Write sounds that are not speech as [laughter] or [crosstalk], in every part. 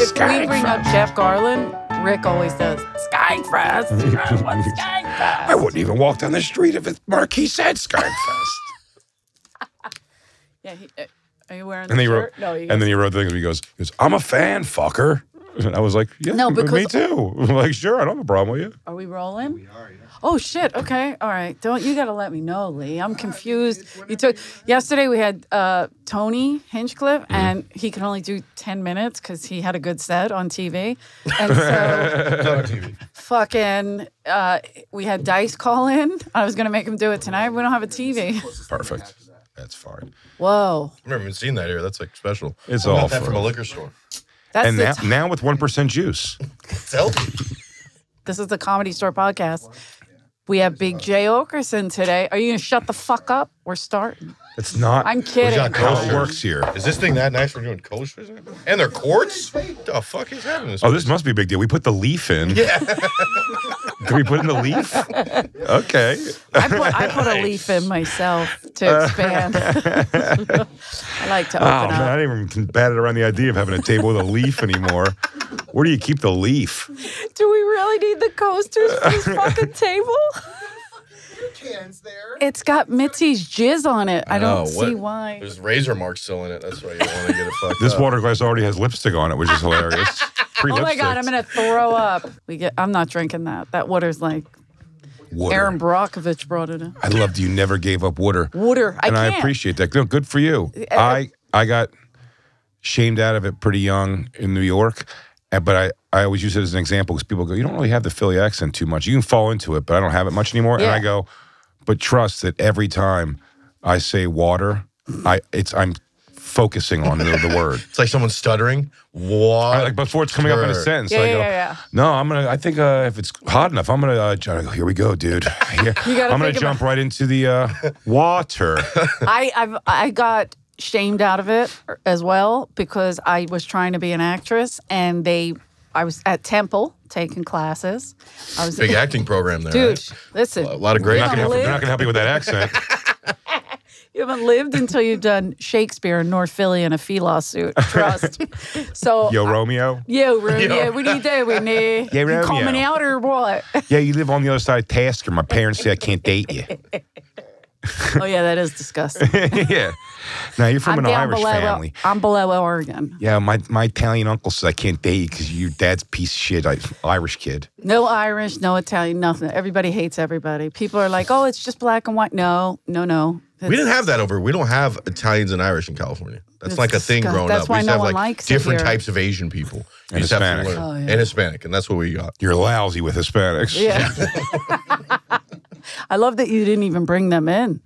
if we Skank bring up Jeff Garlin, Rick always says, Skank Fest. Skank? I wouldn't even walk down the street if it Marquis said Skankfest. [laughs] Yeah, he, uh, are you wearing And the then he wrote, shirt? No, you and then he wrote things. He goes, he goes, "I'm a fan, fucker." And I was like, "Yeah, No, me too." [laughs] I'm like, sure, I don't have a problem with you. Are we rolling? We are, yeah. Oh shit. Okay. All right. Don't you got to let me know, Lee. I'm confused. You took yesterday. We had uh, Tony Hinchcliffe, Mm-hmm. and he can only do ten minutes because he had a good set on TV, and [laughs] so fucking. Uh, we had Dice call in. I was gonna make him do it tonight. We don't have a TV. Perfect. That's fine. Whoa. I've never even seen that here. That's like special. It's I all that from a liquor store. That's and the now, t- now with one percent juice. [laughs] It's healthy. this is the Comedy Store podcast. We have Big Jay Oakerson today. Are you gonna shut the fuck up? We're starting. It's not I'm kidding. got how it works here. Is this thing that nice for doing coasters? And they're quartz? The fuck is happening? Oh, this must be a big deal. We put the leaf in. Yeah. [laughs] [laughs] [laughs] Did we put in the leaf? [laughs] Okay. I put I put a leaf in myself to uh, expand. [laughs] I like to Oh open man, I up. didn't even bat around the idea of having a table with a leaf anymore. Where do you keep the leaf? Do we really need the coasters for this fucking table? Cans there. It's got Mitzi's jizz on it. I don't Oh, see what- why. There's razor marks still in it. That's why you don't want to get it fucked This up. water glass already has lipstick on it, which is hilarious. [laughs] Free Oh my god. I'm gonna throw up. We get. I'm not drinking that. That water's like Water. Erin Brockovich brought it in. I loved you never gave up water. Water. I and I can't. appreciate that. No, good for you. Uh, I I got shamed out of it pretty young in New York, and- but I, I always use it as an example because people go, "You don't really have the Philly accent too much. You can fall into it, but I don't have it much anymore." And I go, "But trust that every time I say water, I it's I'm focusing on the, the word." [laughs] It's like someone stuttering. What? I, like before it's coming up in a sentence, Yeah, I yeah, go, yeah, yeah. "No, I'm gonna. I think uh, if it's hot enough, I'm gonna. Uh, j- I go, Here we go, dude. [laughs] Here, You I'm gonna jump about- right into the uh, water." [laughs] I I've I got shamed out of it as well because I was trying to be an actress and they I was at Temple taking classes. I was Big [laughs] acting program there. dude. right? Listen, A lot of great. They're not gonna help- live- they're not gonna help you with that accent. [laughs] you haven't lived until you've done Shakespeare in North Philly in a fee lawsuit. [laughs] Trust. So Yo, Romeo. Yo, Romeo, what are you doing there? Uh, yeah, you Romeo. coming out or what? Yeah, you live on the other side of Tasker. My parents say I can't date you. [laughs] oh yeah, that is disgusting. [laughs] yeah. Now you're from I'm an Irish below. family. I'm below Oregon. Yeah, my, my Italian uncle says I can't date you because your dad's piece of shit, I, Irish kid. No Irish, no Italian, nothing. Everybody hates everybody. People are like, oh, it's just black and white. No, no, no. We didn't have that over. We don't have Italians and Irish in California. That's That's like a thing disgust- growing that's up. why we used no to have one like likes different types of Asian people. And used to have to Hispanic. Oh, yeah. And Hispanic, and that's what we got. You're lousy with Hispanics. Yeah. [laughs] I love that you didn't even bring them in.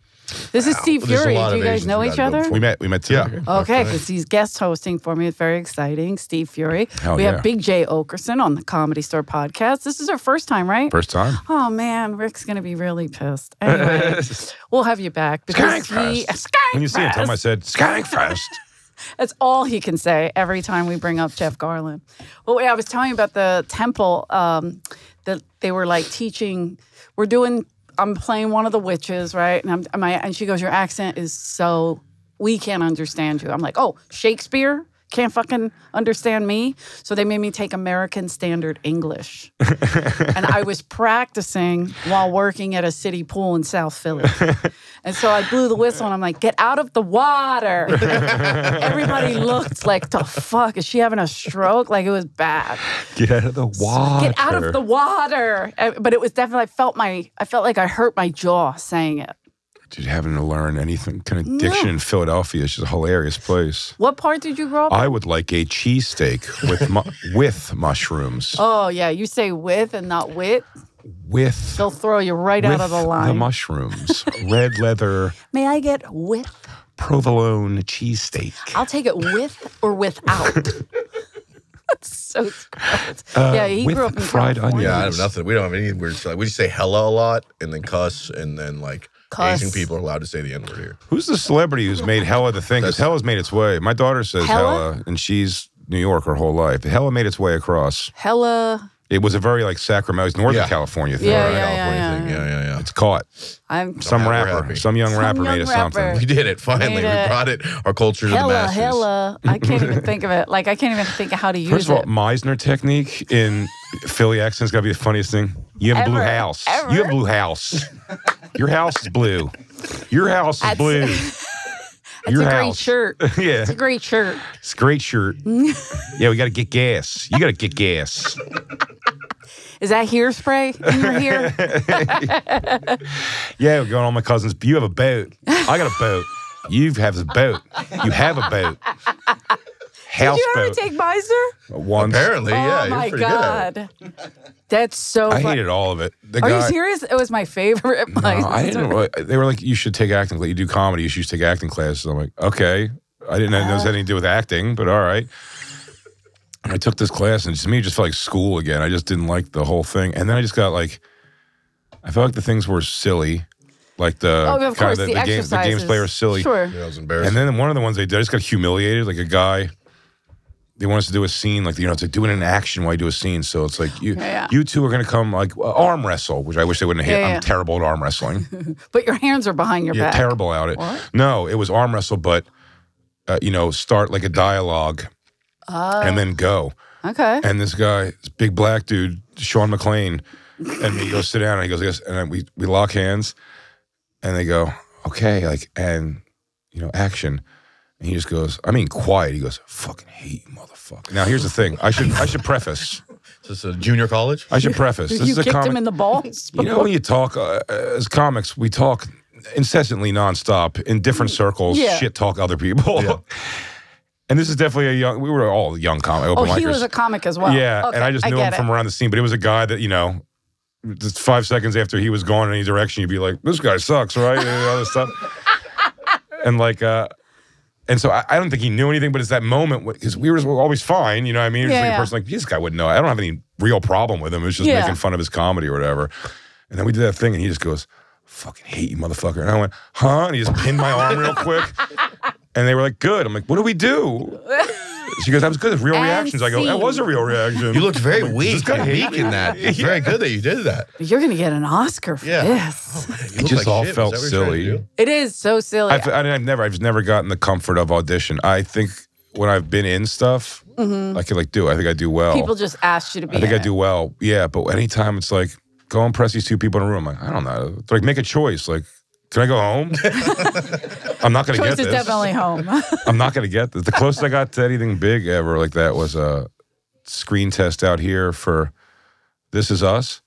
This is Steve There's Furey. Do you guys Asians know each other? We met. We met. Together. Yeah. Okay, because he's guest hosting for me. It's very exciting. Steve Furey. Hell we yeah. have Big Jay Oakerson on the Comedy Store podcast. This is our first time, right? First time. Oh man, Rick's gonna be really pissed. Anyway, [laughs] we'll have you back because he [laughs] Skankfest. When you see him, tell him I said Skankfest. [laughs] That's all he can say every time we bring up Jeff Garlin. Well, wait, I was telling you about the temple um, that they were like teaching. We're doing. I'm playing one of the witches, right? And I'm, I, and she goes, "Your accent is so we can't understand you." I'm like, "Oh, Shakespeare." Can't fucking understand me. So they made me take American Standard English. [laughs] and I was practicing while working at a city pool in South Philly. [laughs] And so I blew the whistle and I'm like, get out of the water. [laughs] Everybody looked like, the fuck? Is she having a stroke? Like it was bad. Get out of the water. Get out of the water. But it was definitely, I felt my, I felt like I hurt my jaw saying it. Dude, having to learn anything kind of diction in Philadelphia is just a hilarious place. What part did you grow up? in? I would like a cheesesteak with mu- [laughs] with mushrooms. oh, yeah. You say with and not wit. With They'll throw you right out of the line. The mushrooms. [laughs] Red leather May I get with? provolone cheesesteak. I'll take it with or without. [laughs] That's so gross. yeah, he Uh, grew up in fried California. Yeah, I have nothing. We don't have any weird stuff. We just say hella a lot and then cuss and then like Cuss. Asian people are allowed to say the N word here. Who's the celebrity who's made hella the thing? Because hella's made its way. My daughter says Hella? hella, and she's New York her whole life. Hella made its way across. Hella. It was a very like Sacramento, Northern Yeah. California thing. Yeah, right? yeah, California yeah, thing. yeah. Yeah, yeah, yeah. It's caught. I'm Some Yeah, we're rapper, happy. some young Some rapper young made it rapper. something. We did it finally. Made We it. brought it. Our culture to the hella, masses. hella. I can't even [laughs] think of it. Like I can't even think of how to use First of all, it. Meisner technique in Philly accent's got to be the funniest thing. You have a blue Ever. house. Ever. You have a blue house. Your house is blue. Your house is That's- blue. [laughs] It's Your a great shirt. [laughs] yeah, It's a great shirt. it's a great shirt. [laughs] yeah, we got to get gas. You got to get gas. Is that hair spray in your hair? [laughs] Yeah, we're going on my cousin's. You have a boat. I got a boat. You have a boat. You have a boat. House Did you ever take Meisner? Once. Apparently, yeah. oh my pretty good at it. god, that's so. I fun. hated all of it. The Are guy, you serious? It was my favorite No, Meisner. I didn't. Really, they were like, you should take acting. class. You do comedy. You should take acting classes. I'm like, okay. I didn't know it has anything to do with acting, but all right. I took this class, and to me, it just felt like school again. I just didn't like the whole thing, and then I just got like, I felt like the things were silly, like the Oh, of kind course, the, the, the, game, the games exercises. player was silly. Sure. Yeah, it was embarrassing. And then one of the ones they did, I just got humiliated. Like a guy, they want us to do a scene, like you know, it's like doing an action while you do a scene. So it's like you, Yeah. you two are gonna come like uh, arm wrestle, which I wish they wouldn't have hit. Yeah, yeah. I'm terrible at arm wrestling. [laughs] But your hands are behind your You're back. terrible at it. What? No, it was arm wrestle, but uh, you know, start like a dialogue Oh. and then go. Okay. And this guy, this big black dude, Sean McLean, and me go sit down, and he goes, yes, and then we we lock hands, and they go, okay, like, and you know, action. And he just goes, I mean, quiet. He goes, fucking hate you, motherfucker. Now here's the thing. I should I should preface. [laughs] Is this a junior college? I should preface. [laughs] This you is a kicked comic. him in the balls. You know when you talk uh, as comics, we talk incessantly nonstop in different circles. Yeah. Shit talk other people. Yeah. [laughs] and this is definitely a young. We were all young comic Open oh, open he micers. was a comic as well. yeah, Okay, and I just knew him get from around the scene. But it was a guy that you know, just five seconds after he was going in any direction, you'd be like, "This guy sucks," right? And all this stuff. and like, uh, and so I, I don't think he knew anything, but it's that moment because we were always fine. You know, what I mean, It Yeah, like a yeah. person like this guy wouldn't know. I don't have any real problem with him. It was just Yeah. making fun of his comedy or whatever. And then we did that thing, and he just goes, "Fucking hate you, motherfucker." And I went, "Huh?" And he just pinned my arm real quick. [laughs] And they were like, "Good." I'm like, "What do we do?" [laughs] She goes, "That was good. It's real And reactions." I go, "That scene. was a real reaction." You looked very weak, this guy and hated weak in that. [laughs] It's very good that you did that. You're gonna get an Oscar for Yeah. this. You It look just like all shit. Was felt that what you're trying to silly. do? It is so silly. I've, I, I've never, I've never gotten the comfort of audition. I think when I've been in stuff, I can like do. I think I do well. Mm-hmm. People just asked you to be. I think in I it. do well. Yeah, but anytime it's like go and press these two people in a room, I'm like I don't know. It's like make a choice. Like, can I go home? [laughs] [laughs] I'm not gonna Choice get is this. Is definitely home. [laughs] I'm not gonna get this. The closest I got to anything big ever like that was a screen test out here for This Is Us,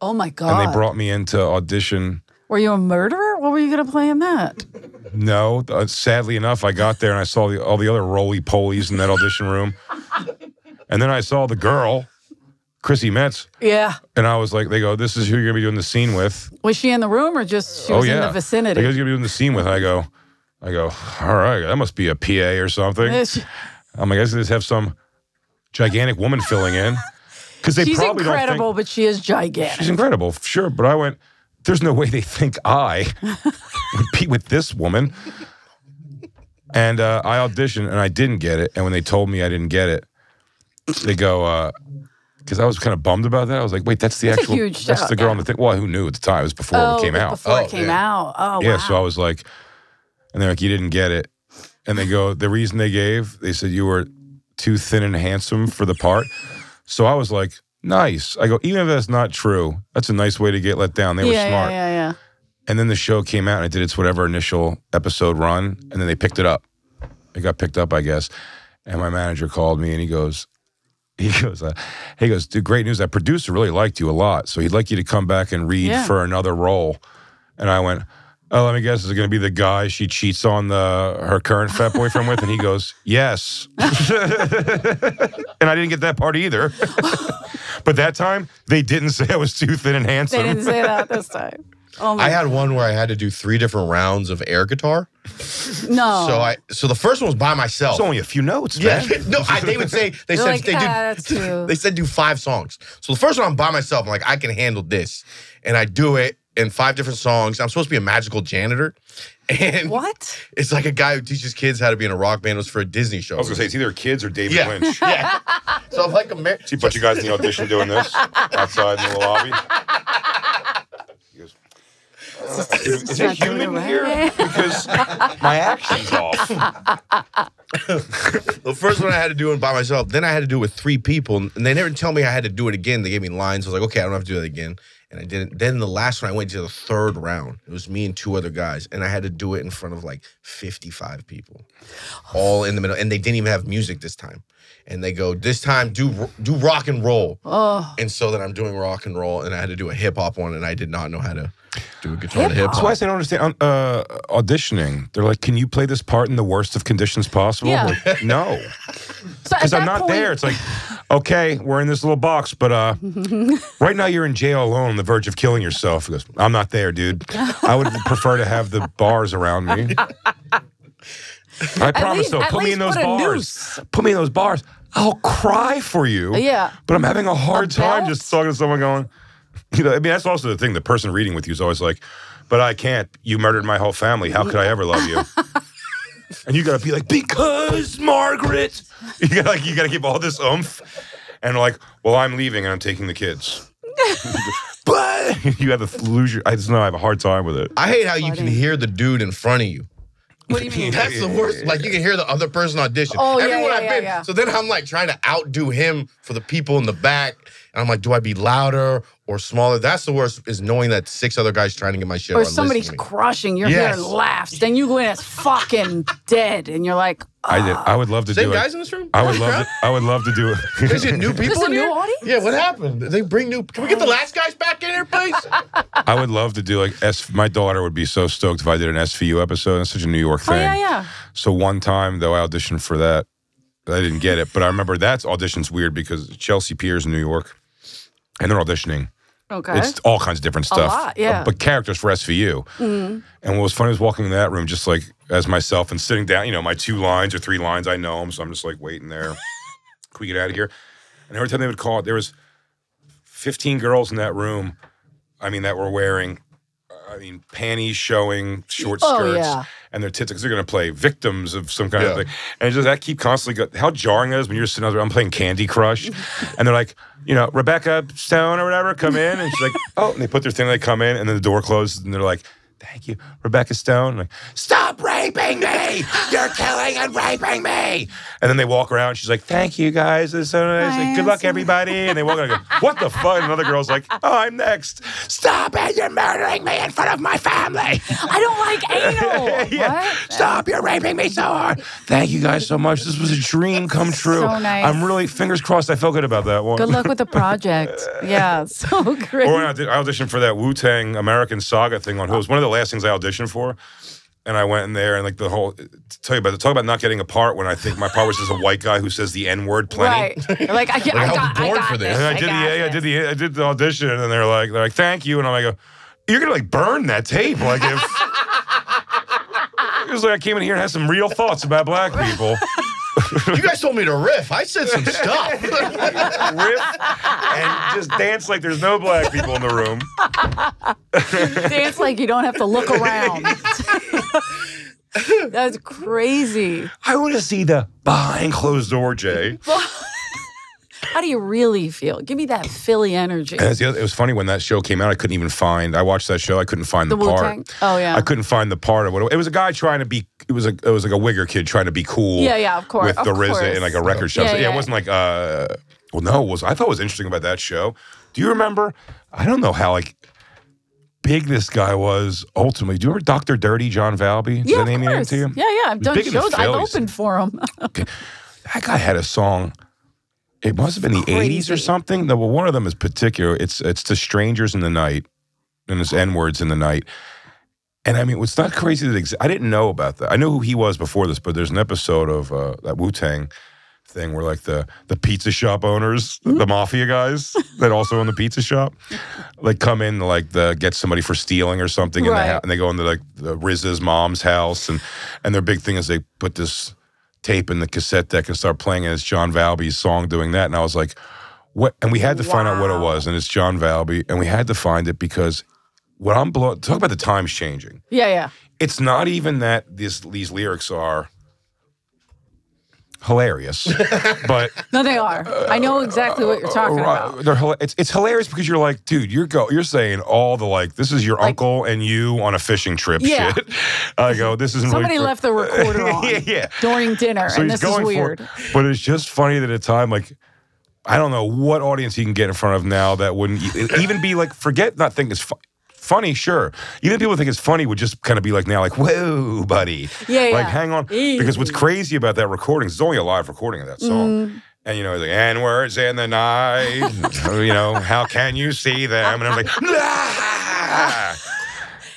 oh my god! and they brought me in to audition. Were you a murderer? What were you gonna play in that? No, uh, sadly enough, I got there and I saw the, all the other roly polies in that audition room, and then I saw the girl, Chrissy Metz, Yeah. and I was like, "They go, this is who you're gonna be doing the scene with." Was she in the room or just she was in the vicinity? go, "You're gonna be doing the scene with." And I go, I go, all right, that must be a PA or something. I'm like, I guess they just have some gigantic woman filling in [laughs] because they She's probably don't incredible, think but she is gigantic. she's incredible, sure. But I went, there's no way they think I [laughs] would be with this woman. And uh, I auditioned and I didn't get it. And when they told me I didn't get it, they go, because I was kind of bummed about that. I was like, wait, that's the That's a actual, that's shout, the girl yeah. on the thing. Well, who knew at the time? It was before oh, it came out. Before Oh, it came yeah. out. Oh, Yeah, so I was like, and they're like, you didn't get it. And they go, the reason they gave, they said you were too thin and handsome for the part. So I was like, nice. I go, even if that's not true, that's a nice way to get let down. They were yeah, smart. yeah, yeah, yeah. And then the show came out and it did its whatever initial episode run, and then they picked it up. It got picked up, I guess. And my manager called me and he goes, he [laughs] goes, uh, he goes, dude, great news. That producer really liked you a lot, so he'd like you to come back and read Yeah. for another role. And I went, oh, let me guess, is it going to be the guy she cheats on the her current fat boyfriend with? And he goes, yes. [laughs] and I didn't get that part either. [laughs] but that time they didn't say I was too thin and handsome. They didn't say that this [laughs] time. Oh I had one where I had to do three different rounds of air guitar. no. So I so the first one was by myself. It's only a few notes, yeah, man. no, I, they would say they You're said like, they ah, do that's they said do five songs. So the first one I'm by myself. I'm like I can handle this, and I do it in five different songs. I'm supposed to be a magical janitor, [laughs] and what? it's like a guy who teaches kids how to be in a rock band. It was for a Disney show. I was gonna say it's either kids or David Yeah. Lynch. [laughs] yeah. So I'm like a man. See, put you guys in the audition doing this outside in the lobby. He goes, "Uh, Is, is it human here? Because my action's off. [laughs] The first one I had to do it by myself. Then I had to do it with three people, and they never tell me I had to do it again. They gave me lines. I was like, okay, I don't have to do that again, and I didn't. Then the last one, I went to the third round. It was me and two other guys, and I had to do it in front of like 55 people, oh. all in the middle, and they didn't even have music this time. And they go, this time do do rock and roll. Oh, And so then I'm doing rock and roll, and I had to do a hip hop one, and I did not know how to do a guitar to hip That's why I hop. say I don't understand uh, auditioning. They're like, can you play this part in the worst of conditions possible? Yeah. Like, no, [laughs] so because I'm not point- there. It's like, okay, we're in this little box, but uh, [laughs] right now you're in jail alone on the verge of killing yourself. He goes, I'm not there, dude. I would prefer to have the bars around me. [laughs] I promise, least- though, put me in those bars. Put me in those bars. I'll cry for you. Yeah. But I'm having a hard A time just talking to someone going, you know, I mean, that's also the thing. The person reading with you is always like, but I can't. You murdered my whole family. How could I ever love you? [laughs] and you gotta be like, because Margaret. [laughs] You gotta like, you gotta give all this oomph. And like, well, I'm leaving and I'm taking the kids. [laughs] but you have to lose your. I just know I have a hard time with it. I hate how you can hear the dude in front of you. What do you mean? That's the worst. Like you can hear the other person audition. Oh, yeah, Everyone yeah, I've yeah, been. yeah. So then I'm like trying to outdo him for the people in the back. And I'm like, do I be louder or smaller? That's the worst is knowing that six other guys trying to get my shit Or somebody's to me. crushing, you're Yes. hearing laughs, then you go in as fucking dead, and you're like, I did. I would love to Same do guys it. in this room? I would love to. I would love to do [laughs] Is it. it new [laughs] people Is a new audience? Yeah, what happened? They bring new. Can we get the last guys back in here, please? [laughs] I would love to do like S. My daughter would be so stoked if I did an SVU episode. It's such a New York oh, thing. oh thing. yeah, yeah. So one time though, I auditioned for that. I didn't get it, but I remember that's audition's weird because Chelsea Piers in New York, and they're auditioning. Okay. It's all kinds of different stuff. lot, yeah. But characters for SVU. Mm-hmm. And what was funny was walking in that room just like as myself and sitting down. You know, my two lines or three lines, I know them, so I'm just like waiting there. [laughs] Can we get out of here? And every time they would call it, there was 15 girls in that room. I mean, that were wearing, uh, I mean, panties showing, short Oh, skirts, yeah. And their tits because they're going to play victims of some kind of Yeah. thing. And just that keep constantly go, how jarring that is when you're sitting out there. I'm playing Candy Crush, [laughs] and they're like, you know, Rebecca Stone or whatever, come in, and she's like, [laughs] oh, and they put their thing, they come in, and then the door closes, and they're like. Thank you, Rebecca Stone. Like, stop raping me! You're killing and raping me! And then they walk around. She's like, "Thank you, guys. It's so nice. Like, Good luck, everybody." And they walk out and go, "What the fuck?" And another girl's like, "Oh, I'm next. Stop it! You're murdering me in front of my family." I don't like anal. [laughs] Yeah. What? Stop! You're raping me so hard. Thank you guys so much. This was a dream come true. So nice. I'm really fingers crossed. I felt good about that one. Good luck with the project. [laughs] Yeah, so great. Or I, I auditioned for that Wu Tang American Saga thing on Hulu. It was one of the last things I auditioned for. And I went in there and like the whole to tell you about talk about not getting a part when I think my part was just a white guy who says the N word plenty. Right. Like I, [laughs] I I got, I got for this. this. And I I did the got yeah, I did the I did the audition and they're like they're like thank you and I'm like you're gonna like burn that tape like if [laughs] it was like I came in here and had some real thoughts about black [laughs] people. [laughs] You guys told me to riff. I said some [laughs] stuff. riff and just dance like there's no black people in the room. [laughs] Dance like you don't have to look around. That's crazy. I want to see the behind closed door, Jay. How do you really feel? Give me that Philly energy. And that's the other- it was funny when that show came out. I couldn't even find. I watched that show. I couldn't find the, The part. Oh, yeah. I couldn't find the part of what it was. A guy trying to be. It was a. It was like a wigger kid trying to be cool. Yeah, yeah, of course, With of the RZA in like a record shop. Yeah, So, yeah, yeah. it wasn't like. uh Well, no, it was. I thought was interesting about that show. Do you remember? I don't know how like big this guy was ultimately. Do you remember Doctor Dirty John Valby? Does yeah, that name mean anything course. to you? Yeah, yeah. I've done big in the shows. I've opened for him. [laughs] That guy had a song. It must have been the eighties or something. No, well, one of them is particular. It's it's to strangers in the night, and it's N words in the night. And I mean, it's not crazy that ex- I didn't know about that. I knew who he was before this, but there's an episode of uh, that Wu Tang thing where like the the pizza shop owners, the mafia guys that also own the pizza shop, like come in to like the get somebody for stealing or something in the Right. house, and they go into like the RZA's mom's house, and and their big thing is they put this tape in the cassette deck and start playing, it's John Valby's song doing that, and I was like, what? And we had to find out what it was, and it's John Valby, and we had to find it because what I'm blown. Talk about the times changing yeah, yeah. it's not even that this these lyrics are hilarious, [laughs] but No, they are. I know exactly what you're uh, talking about. They're it's it's hilarious because you're like, dude, you're go you're saying all the like, this is your uncle and you on a fishing trip Yeah. shit. [laughs] I go, this isn't Somebody really for- left the recorder [laughs] on yeah, yeah. during dinner, So and this is weird. it. But it's just funny that at a time like. I don't know what audience he can get in front of now that wouldn't even be like forget not think it's fu- funny sure. Even people think it's funny would just kind of be like now like whoa buddy. Yeah, like yeah. hang on. Because what's crazy about that recording is it's only a live recording of that song. Mm. and you know like N words in the night you know how can you see them? And I'm like [laughs]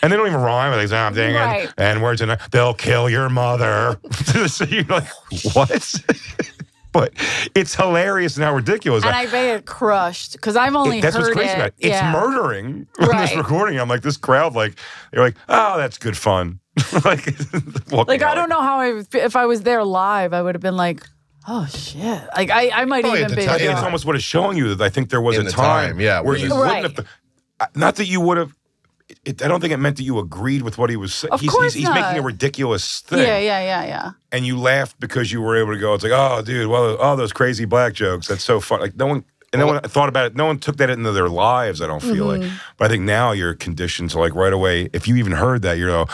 and they don't even rhyme like something. Right. and N words in the they'll kill your mother. [laughs] So you're like what [laughs] but it's hilarious and how ridiculous And I bet it crushed because I've only it- that's what's crazy it. about it. It's yeah. murdering [laughs] on Right. this recording. I'm like, this crowd, like, they're like, oh, that's good fun. [laughs] like, [laughs] walking Like I don't know how I if I was there live, I would have been like, oh shit. Like I, I might Probably at even the be. time- I think it's almost what it's showing you that I think there was In a the time, time, yeah, where where you you- wouldn't have. To, uh, not that you would have. It, I don't think it meant that you agreed with what he was saying. Of he's, course he's, he's making a ridiculous thing, Yeah, yeah, yeah, yeah. and you laughed because you were able to go. It's like, oh, dude, well, all those crazy black jokes. That's so fun. Like no one. And no one thought about it. No one took that into their lives. I don't feel Mm-hmm. like. But I think now you're conditioned to like right away. If you even heard that, you're like,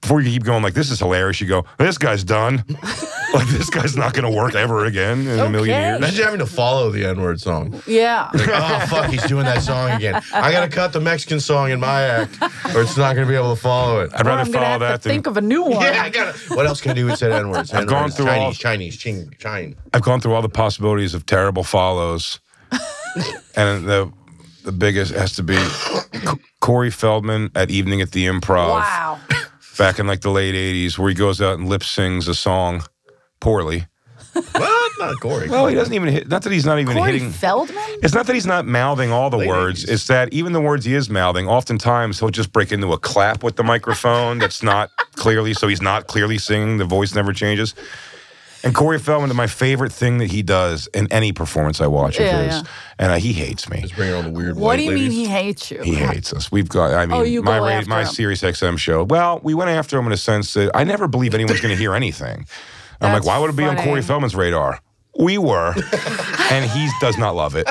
before you keep going like this is hilarious. You go, this guy's done. [laughs] like this guy's not going to work ever again in a million years. Imagine having to follow the N word song. Yeah. Like, oh fuck, he's doing that song again. I gotta cut the Mexican song in my act, or it's not gonna be able to follow it. I'd rather I'm gonna follow have that to than think of a new one. Yeah, I gotta. What else can I do instead of N words? I've gone through all- Chinese, Chinese, ching, chine. I've gone through all the possibilities of terrible follows, [laughs] and the the biggest has to be C- Corey Feldman at Evening at the Improv Wow. Back in like the late '80s, where he goes out and lip sings a song poorly. [laughs] What? Not Corey. Well, he doesn't even hit. Not that he's not even Corey hitting. Feldman? It's not that he's not mouthing all the Late words. It's that even the words he is mouthing, oftentimes he'll just break into a clap with the microphone that's not [laughs] clearly, so he's not clearly singing. The voice never changes. And Corey Feldman, my favorite thing that he does in any performance I watch of Yeah, his, yeah. and uh, he hates me. Just bringing all the weird. What do you mean he hates you? He hates us. We've got. I mean, Oh, you my go ra- after my him. Sirius XM show. Well, we went after him in a sense that I never believe anyone's going to hear anything. I'm like, why would it be on. Corey Feldman's radar? We were, and he does not love it.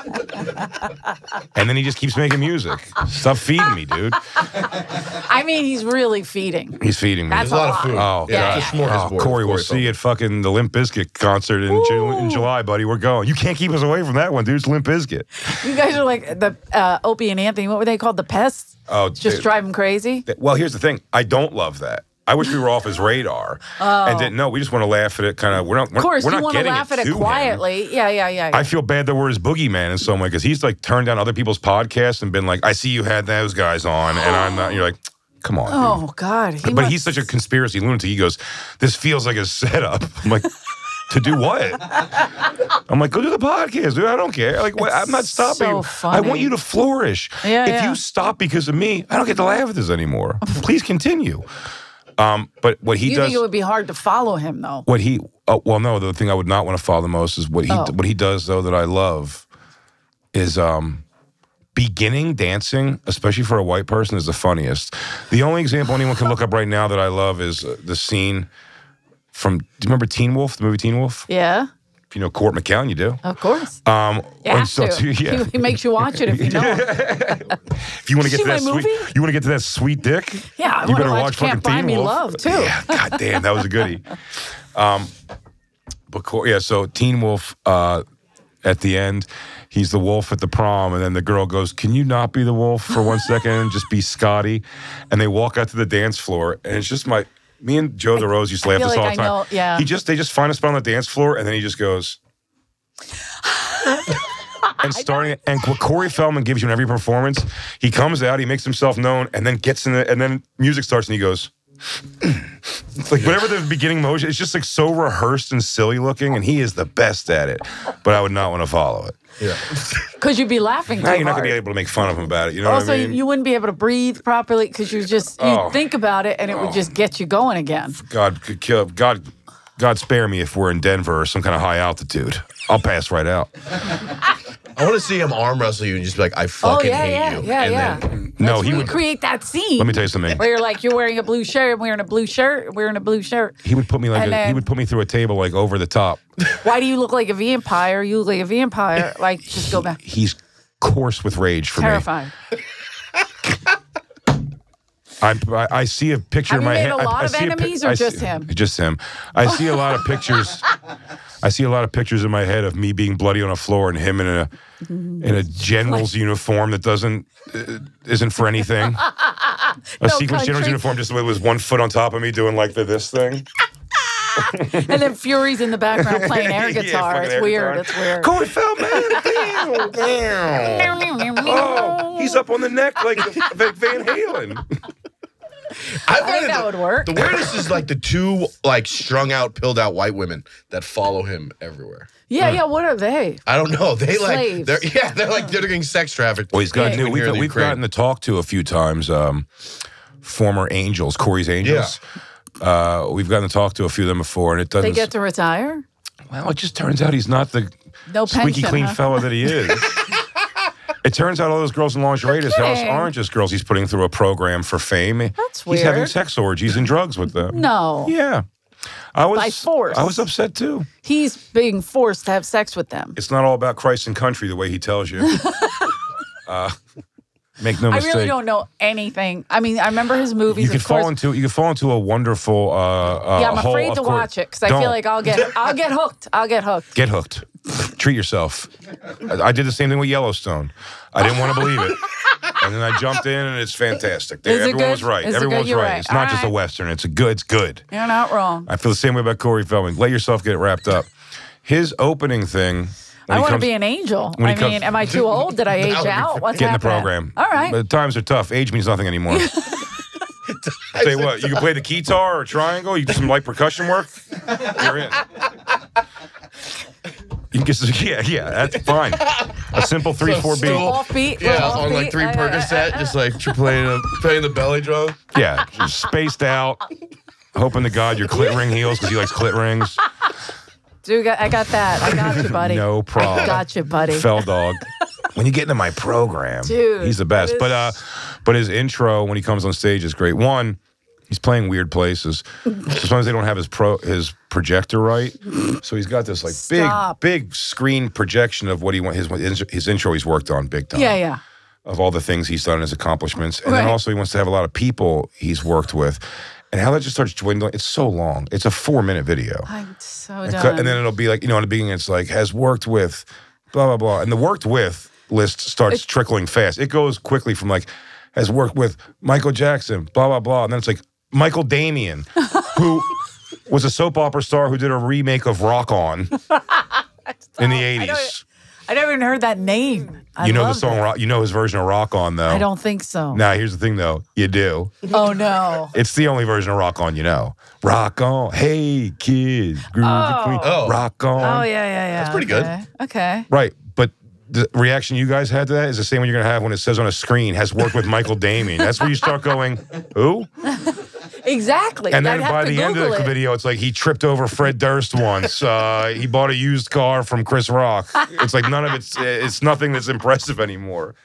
And then he just keeps making music. Stop feeding me, dude. I mean, he's really feeding. He's feeding me. That's There's a lot of food. Oh, yeah, God. it's a. Oh, Corey, we'll see you at fucking the Limp Bizkit concert in, Ju- in July, buddy. We're going. You can't keep us away from that one, dude. It's Limp Bizkit. You guys are like the uh, Opie and Anthony. What were they called? The pests? Oh, Just dude. drive him crazy? Well, here's the thing. I don't love that. I wish we were off his radar and oh. didn't know. We just want to laugh at it. Kind of. We're not. We're, Of course, we're you want to laugh at it him. quietly. Yeah, yeah, yeah. I feel bad that we're his boogeyman in some way because he's like turned down other people's podcasts and been like, "I see you had those guys on," and I'm not. You're like, "Come on." dude." oh, God. He but must- he's such a conspiracy lunatic. He goes, "This feels like a setup." [laughs] I'm like, "To do what?" I'm like, "Go do the podcast, dude. I don't care. Like, what? I'm not stopping. so you. I want you to flourish. Yeah, if yeah. you stop because of me, I don't get to laugh at this anymore. [laughs] Please continue." Um, but what he you does, think it would be hard to follow him, though? what he, oh, well, no, the thing I would not want to follow the most is what he, Oh. what he does though that I love is um beginning dancing, especially for a white person, is the funniest. The only example anyone can look up right now that I love is uh, the scene from. Do you remember Teen Wolf? The movie Teen Wolf. Yeah, you know Court McCown, you do. of course. Um, You and so- to. [laughs] yeah. He, [laughs] he makes you watch it if you know. him. [laughs] If you want to get to that sweet, movie? you want to get to that sweet dick. Yeah, I you better watch watch Can't fucking Buy Teen Me Wolf. Love, too. Yeah, god damn, that was a goodie. Um, but yeah, so Teen Wolf uh, at the end, he's the wolf at the prom, and then the girl goes, "Can you not be the wolf for one second and just be Scotty?" And they walk out to the dance floor, and it's just my. Me and Joe DeRosa used to laugh this like all the time. know- yeah. He just they just find a spot on the dance floor, and then he just goes. [laughs] and starting and what Corey Feldman gives you in every performance, he comes out, he makes himself known, and then gets in the and then music starts and he goes. It's [clears throat] like whatever the beginning motion, it's just like so rehearsed and silly looking, and he is the best at it. But I would not want to follow it. Yeah. [laughs] Because you'd be laughing Now you're not hard. gonna be able to make fun of him about it. You know also, what I mean? you wouldn't be able to breathe properly because you just you Oh. think about it and it would just get you going again. God could kill God. God spare me if we're in Denver or some kind of high altitude. I'll pass right out. I want to see him arm wrestle you and just be like, I oh, fucking oh yeah, hate yeah, you. yeah, and yeah. Then, No, Let's he would. create that scene. Let me tell you something. Where you're like, you're wearing a blue shirt, I'm wearing a blue shirt, wearing a blue shirt. He would put me like And a, he would put me through a table like over the top. Why do you look like a vampire? You look like a vampire. Like, just go back. He's coarse with rage for me. Terrifying. I'm, I, I see a picture Have in you my made head. a I- lot I of see a enemies or I just see- him? Just him. I see a lot of pictures. [laughs] I see a lot of pictures in my head of me being bloody on a floor and him in a in a general's uniform that doesn't uh, isn't for anything. [laughs] A No sequence general's uniform just with one foot on top of me doing like the this thing. [laughs] And then Furey's in the background playing air [laughs] guitar. fucking it's air weird. guitar. It's weird. Damn, damn. Oh, he's up on the neck like Van Halen. I I think that the- would work. The weirdest is like the two like strung out, pilled out white women that follow him everywhere. Yeah, yeah. What are they? I don't know. They like they're yeah, they're like they're getting sex trafficked. Well, he's got Yeah. new. We've, we've gotten to talk to a few times. Um, former Angels, Corey's Angels. Uh, we've gotten to talk to a few of them before, and it doesn't. They get to retire? well, it just turns out he's not the No squeaky pension, clean huh? fella that he is. [laughs] it turns out all those girls in lingerie at his house aren't just girls he's putting through a program for fame. That's He's having sex orgies and drugs with them. No. Yeah. I was By force. I was upset too. He's being forced to have sex with them. It's not all about Christ and country the way he tells you. [laughs] uh, make no I really don't know anything. I mean, I remember his movies. you could course. fall into you could fall into a wonderful uh, uh yeah, I'm afraid to course. watch it because I feel like I'll get I'll get hooked. I'll get hooked. get hooked treat yourself I, I did the same thing with yellowstone i didn't want to believe it and then i jumped in and it's fantastic it everyone good? was right Is everyone was right. right. it's not All just a western it's a good it's good You're not wrong. i feel the same way about corey feldman let yourself get wrapped up his opening thing I want to be an angel. when he I comes- mean, am I too [laughs] old? Did I age out? What's get in the program All right. but times are tough age means nothing anymore [laughs] Say you what, you can play the guitar or triangle. You do some light percussion work. You're in. You can get some, yeah, yeah, that's fine. A simple three So four beat. still- Offbeat. Yeah, little on like three Uh, uh, Percocet, just like you're playing a, playing the belly drum. Yeah, just spaced out. Hoping to God your clit ring heals because he likes clit rings. Dude, I got that. I got you, [laughs] buddy. No problem. I got you, buddy. Fell dog. When you get into my program, Dude, he's the best. that But uh, but his intro when he comes on stage is great. One, he's playing weird places. Sometimes they don't have his pro his projector right, so he's got this like Stop. big big screen projection of what he want his his intro he's worked on big time. Yeah, yeah. of all the things he's done, and his accomplishments, and then also he wants to have a lot of people he's worked with, and how that just starts dwindling. It's so long. It's a four minute video, I'm so and, done. and then it'll be like you know in the beginning it's like has worked with, blah blah blah, and the worked with list starts trickling fast. It goes quickly from like has worked with Michael Jackson, blah blah blah, and then it's like Michael Damian, [laughs] who was a soap opera star who did a remake of Rock On [laughs] in the I don't- eighties. I never even heard that name. I You know the song, it. Rock, you know his version of Rock On though. I don't think so. Now, here's the thing, though. You do. Oh no. It's the only version of Rock On you know. Rock On. Hey, kids, Groovy Oh. queen. Oh. Rock On. Oh yeah, yeah, yeah. That's pretty good. okay. Okay. Right. The reaction you guys had to that is the same one you're going to have when it says on a screen, has worked with Michael Damian. That's where you start going, who? Exactly. And then I'd by the end of the it. video, it's like he tripped over Fred Durst once. Uh, he bought a used car from Chris Rock. It's like none of it's, it's nothing that's impressive anymore.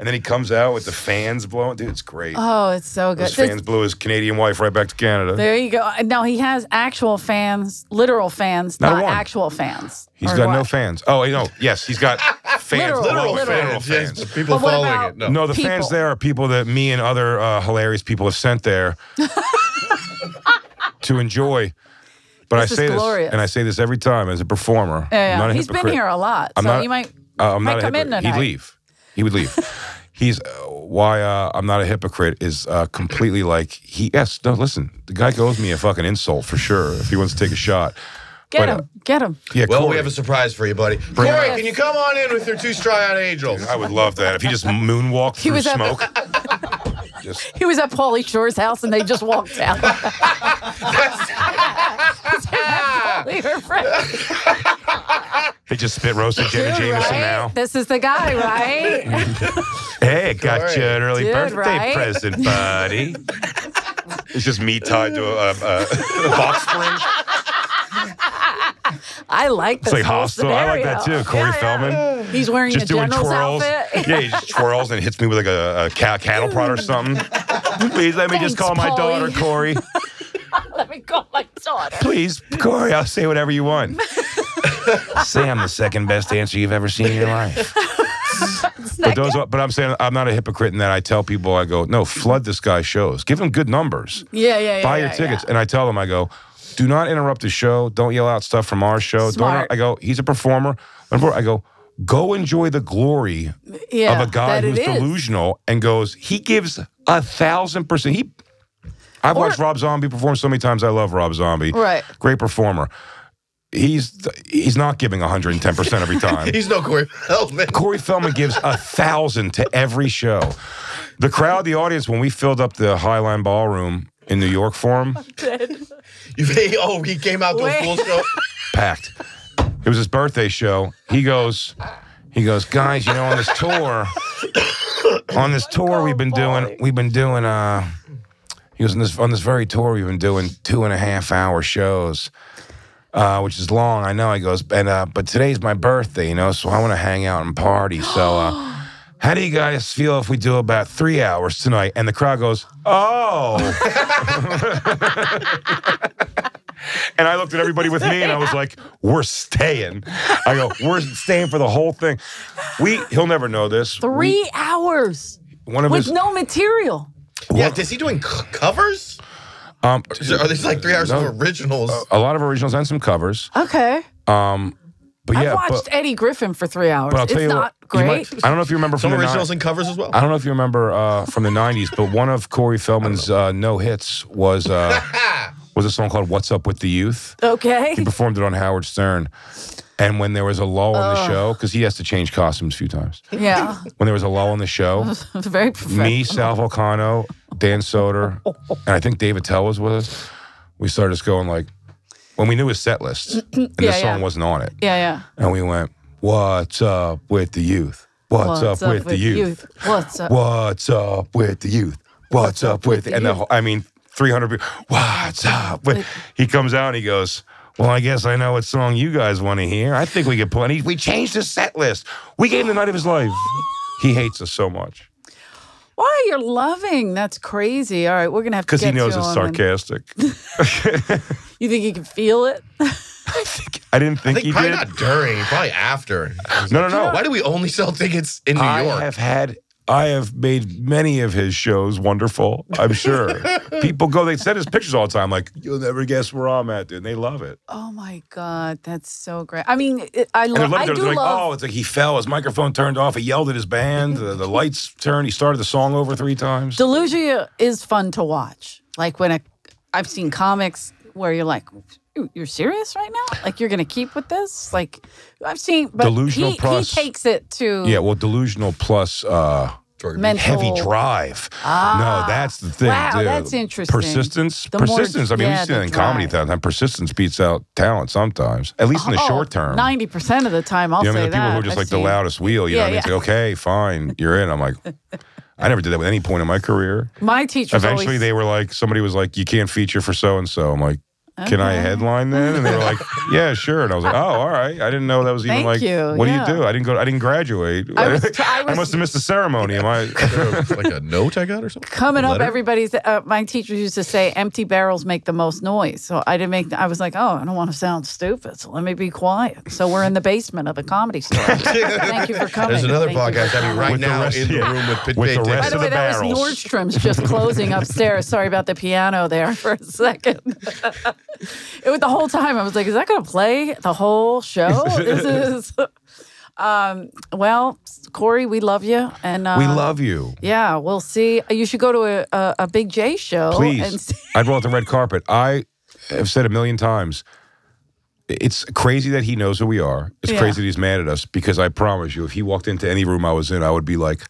And then he comes out with the fans blowing. Dude, it's great. Oh, it's so good. Those So fans blew his Canadian wife right back to Canada. there you go. No, he has actual fans, literal fans, Not not, actual fans. He's got no fans. Oh, no. Yes, he's got [laughs] fans. Literal, literal, literal. literal Yes, fans. people But following it. No. No, the People. fans there are people that me and other uh, hilarious people have sent there [laughs] to enjoy. But This I is say this, glorious. and I say this every time as a performer. Yeah, I'm not yeah. a He's been here a lot, I'm so not- you might. Uh, I'm might not a come in hypocrite. He'd leave. He would leave. He's uh, why uh, I'm not a hypocrite is uh, completely like he. Yes, no. Listen, the guy owes me a fucking insult for sure if he wants to take a shot. Get But, uh, him. Get him. Yeah, Well, we have a surprise for you, buddy. Bring Corey, on. can you come on in with your two strong angels? I would love that if he just moonwalked He through was at- smoke. [laughs] just He was at Pauly Shore's house and they just walked out. [laughs] Pauly, her friend. they just spit roasted Jenna Dude, Jameson right? now. This is the guy, right? [laughs] Hey, got you an early Dude, birthday right? present, buddy. [laughs] it's just me tied to a, a, a box spring. I like It's like whole hostel. I like that too. Corey Yeah, yeah. Feldman. He's wearing Just a doing general's twirls. outfit. [laughs] Yeah, he just twirls and hits me with like a, a ca- cattle prod or something. Please let me just Thanks, call my daughter Corey. [laughs] Let me call my daughter. Please, Corey, I'll say whatever you want. [laughs] say I'm the second best dancer you've ever seen in your life. But those, are, but I'm saying I'm not a hypocrite in that I tell people I go, no, flood this guy's shows, give him good numbers, Yeah, yeah, yeah. buy yeah, your tickets, yeah. and I tell them I go, do not interrupt the show, don't yell out stuff from our show. Smart. Don't. I go, he's a performer. I go, go enjoy the glory Yeah, of a guy who's it is. delusional and goes, he gives a thousand percent. He, I've Or- watched Rob Zombie perform so many times. I love Rob Zombie. Right. Great performer. He's he's not giving 110 percent every time. [laughs] He's no Corey Feldman. Corey Feldman gives a thousand to every show. The crowd, the audience, when we filled up the Highline Ballroom in New York for him, [laughs] You oh, he came out to a Wait. full show. [laughs] packed. It was his birthday show. He goes, he goes, guys, you know, on this tour, on this tour we've been doing, we've been doing, uh, he goes on this on this very tour we've been doing two and a half hour shows, uh, which is long. I know. He goes, and uh, but today's my birthday, you know, so I want to hang out and party. So. Uh, [gasps] [gasps] [gasps] how do you guys feel if we do about three hours tonight? And the crowd goes, oh. [laughs] and I looked at everybody with me and I was like, we're staying. I go, we're staying for the whole thing. We, he'll never know this. Three hours one of with his, no material. Yeah, is he doing c- covers? um, there- Are these like three hours No. of originals? a lot of originals and some covers. Okay. Um, but yeah, I've watched but, Eddie Griffin for three hours. but I'll tell it's you not what, you great. might- I don't know if you remember from Some the ni- originals and covers as well. I don't know if you remember uh, from the '90s, but one of Corey Feldman's uh, no hits was uh, [laughs] was a song called "What's Up with the Youth." okay. He performed it on Howard Stern, and when there was a lull in the show, because he has to change costumes a few times. Yeah. [laughs] When there was a lull in the show, [laughs] It's very me, Sal Vulcano, Dan Soder, and I think Dave Attell was with us. We started just going like, when we knew his set list, [clears throat] and Yeah, this song yeah. wasn't on it, Yeah, yeah. and we went, "What's up with the youth? What's, up, with, the youth? What's up? What's up with the youth? What's up with the, and the whole, I mean, 300 people, what's up with, he comes out and he goes, well, I guess I know what song you guys want to hear. I think we could play. We changed his set list. We gave him the night of his life. He hates us so much Why you're loving? That's crazy. All right, we're gonna have to because he knows it's on when- sarcastic. [laughs] [laughs] You think he can feel it? [laughs] I think I didn't I think, think he probably did. not during, probably after. No, no, no. Why do we only sell tickets in New I York? I have had. I have made many of his shows wonderful. I'm sure [laughs] people go. They send us pictures all the time. Like you'll never guess where I'm at, dude. And they love it. Oh my god, that's so great. I mean, it, I love. I do they're like, love. oh, it's like he fell, his microphone turned off, he yelled at his band, the, the lights turned, he started the song over three times. Delusia is fun to watch. Like when a, I've seen comics where you're like, "You- you're serious right now? Like you're gonna keep with this? Like I've seen, but Delusional he, plus- he takes it to yeah, well, delusional plus uh, mental. heavy drive. Ah. no, that's the thing. Wow, dude. that's interesting. Persistence, The more- persistence. I mean, yeah, we've seen it in comedy that persistence beats out talent sometimes, at least in the Oh, short term. 90% of the time, I'll you know, say I mean, the people who are just I've like the loudest wheel. You know, Yeah, what I mean, like, okay, fine, you're in. I'm like, I never did that with any point in my career. My teacher. Eventually, always, they were like, somebody was like, you can't feature for so and so. I'm like, can I headline then? And they were like, [laughs] yeah, sure. And I was like, oh, all right. I didn't know that was even Thank like, you, what yeah. do you do? I didn't go, I didn't graduate. I [laughs] was I was- must have missed the ceremony. Am I? [laughs] like a note I got or something. coming up, everybody's. Uh, my teachers used to say, "Empty barrels make the most noise." So I didn't make. I was like, "Oh, I don't want to sound stupid, so let me be quiet." So we're in the basement of a comedy store. Thank you for coming. There's another Thank podcast happening coming. right With the now rest- in the yeah. room with Pit With the rest By the of way, the that barrels. was Nordstrom's just closing upstairs. Sorry about the piano there for a second. [laughs] it was the whole time. I was like, "Is that going to play the whole show?" [laughs] This is. [laughs] Um, well, Corey, we love you, and uh, we love you. Yeah, we'll see. You should go to a, a, a Big Jay show. Please. And see. I'd roll out the red carpet. I have said a million times. It's crazy that he knows who we are. It's Yeah. crazy that he's mad at us because I promise you, if he walked into any room I was in, I would be like,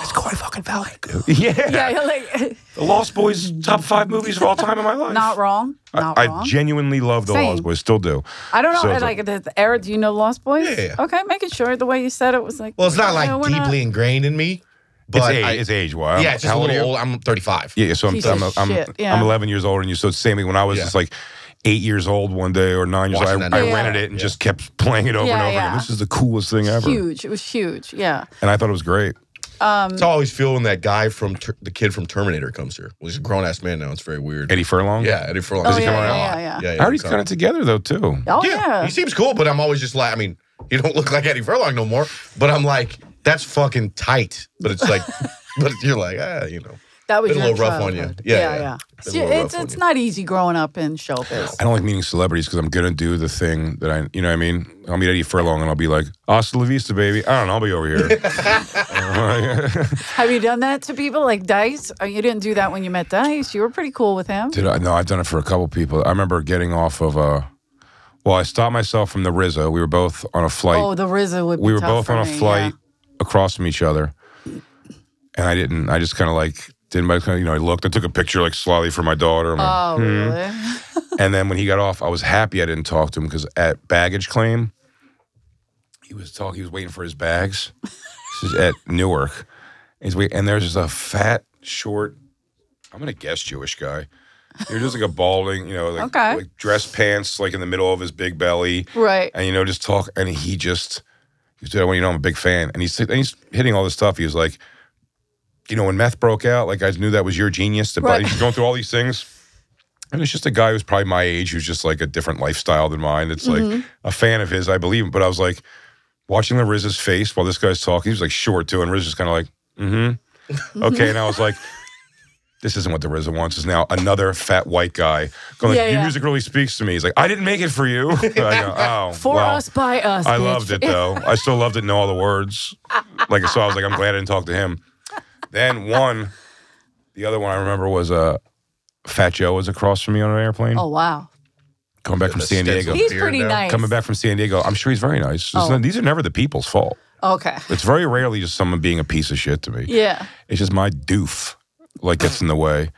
it's Corey fucking Feldman. [gasps] yeah. Yeah, you're like, The Lost Boys top five movies of all time in my life. not wrong. I- Not I, wrong. genuinely love the Same. Lost Boys, still do. I don't know. So it's like, the, Eric, do you know Lost Boys? Yeah, yeah. Okay, making sure the way you said it was like. Well, it's not like no, deeply not- ingrained in me, but it's age, I, it's age. Why? yeah, it's just How a old little old. I'm 35. Yeah, so I'm, Piece I'm, of I'm, yeah. I'm 11 years older than you. So it's the same thing when I was Yeah. just like eight years old one day or nine years Watching old. I, I Yeah. rented it and Yeah. just kept playing it over Yeah, and over yeah. again. This is the coolest thing ever. Huge. It was huge. Yeah. And I thought it was great. It's always feel when that guy from Ter- the kid from Terminator comes here. Well, he's a grown ass man now. It's very weird. Eddie Furlong? yeah, Eddie Furlong. Oh, Does he yeah, come around? yeah, yeah, yeah. I heard he's kind of together though too. Oh yeah, yeah. he seems cool, but I'm always just like, I mean, he don't look like Eddie Furlong no more. But I'm like, that's fucking tight. But it's like, [laughs] but you're like, ah, you know, That was Been a your little rough on you. Yeah, yeah, yeah. yeah. Been See, it's it's not easy growing up in showbiz. I don't like meeting celebrities because I'm gonna do the thing that I, you know, what I mean, I'll meet Eddie Furlong and I'll be like, "Hasta la vista, baby." I don't know. I'll be over here. [laughs] Have you done that to people like Dice? Oh, you didn't do that when you met Dice. You were pretty cool with him. Did I? No, I've done it for a couple people. I remember getting off of a. Well, I stopped myself from the RZA. We were both on a flight. Oh, the RZA would. Be we were tough both for on a me, flight across from each other, and I didn't. I just kind of like kinda, You know, I looked. I took a picture like slyly for my daughter. I'm like, Oh, hmm. really? [laughs] And then when he got off, I was happy I didn't talk to him because at baggage claim, he was talking. He was waiting for his bags. This is at Newark. He's wait, and there's just a fat, short. I'm gonna guess Jewish guy. You're just like a balding, you know, like, Okay. like dress pants, like in the middle of his big belly, Right. and you know, just talk. And he just, he said, "Well, you know, I'm a big fan." And he's and he's hitting all this stuff. He was like, you know, when meth broke out, like I knew that was your genius. To, Right. He's going through all these things. And it's just a guy who's probably my age, who's just like a different lifestyle than mine. It's like Mm-hmm. a fan of his, I believe. Him. But I was like watching the RZA's face while this guy's talking. He was like short too, and Riz just kind of like, mm-hmm, [laughs] okay. And I was like, this isn't what the RZA wants. Is now another fat white guy going like, Yeah, your yeah. music really speaks to me. He's like, I didn't make it for you. [laughs] Go, [laughs] oh, For well, us, by us. I bitch. loved it though. I still loved it, know all the words. Like so, I was like, I'm glad I didn't talk to him. Then one, the other one I remember was uh, Fat Joe was across from me on an airplane Oh wow. coming back from San. Diego. He's pretty now. nice. Coming back from San Diego, I'm sure he's very nice. It's Oh. not- these are never the people's fault. Okay. It's very rarely just someone being a piece of shit to me. Yeah. It's just my doof like gets in the way.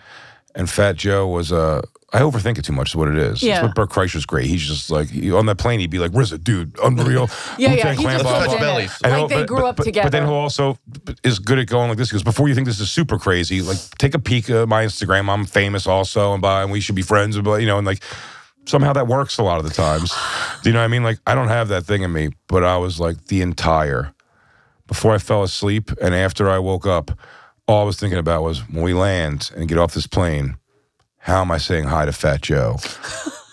And Fat Joe was uh I overthink it too much is what it is. Yeah. That's what Bert Kreischer's great. He's just like he, on that plane he'd be like, RZA, dude, unreal. [laughs] Yeah, yeah. He Clan, just blah, blah, blah. it. Like he'll- they but- grew but- up but, together. But then he'll also is good at going like this. He goes, before you think this is super crazy, like take a peek at my Instagram. I'm famous also, and blah, and we should be friends. But you know, and like somehow that works a lot of the times. Do you know what I mean? Like I don't have that thing in me, but I was like the entire before I fell asleep and after I woke up, all I was thinking about was when we land and get off this plane, how am I saying hi to Fat Joe?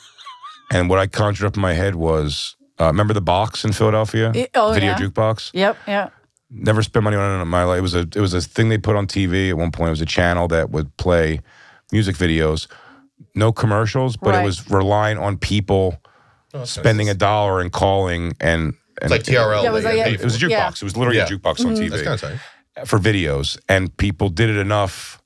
[laughs] and what I conjured up in my head was, uh, remember the box in Philadelphia, It- oh, video yeah. jukebox? Yep. Yeah. Never spent money on it in my life. It was a it was a thing they put on TV at one point. It was a channel that would play music videos, no commercials, but Right. it was relying on people spending a dollar and calling and. and It's like TRL. Yeah, it was like you a- it was a jukebox. Yeah. It was literally Yeah. a jukebox on TV That's kind of tight. for videos, and people did it enough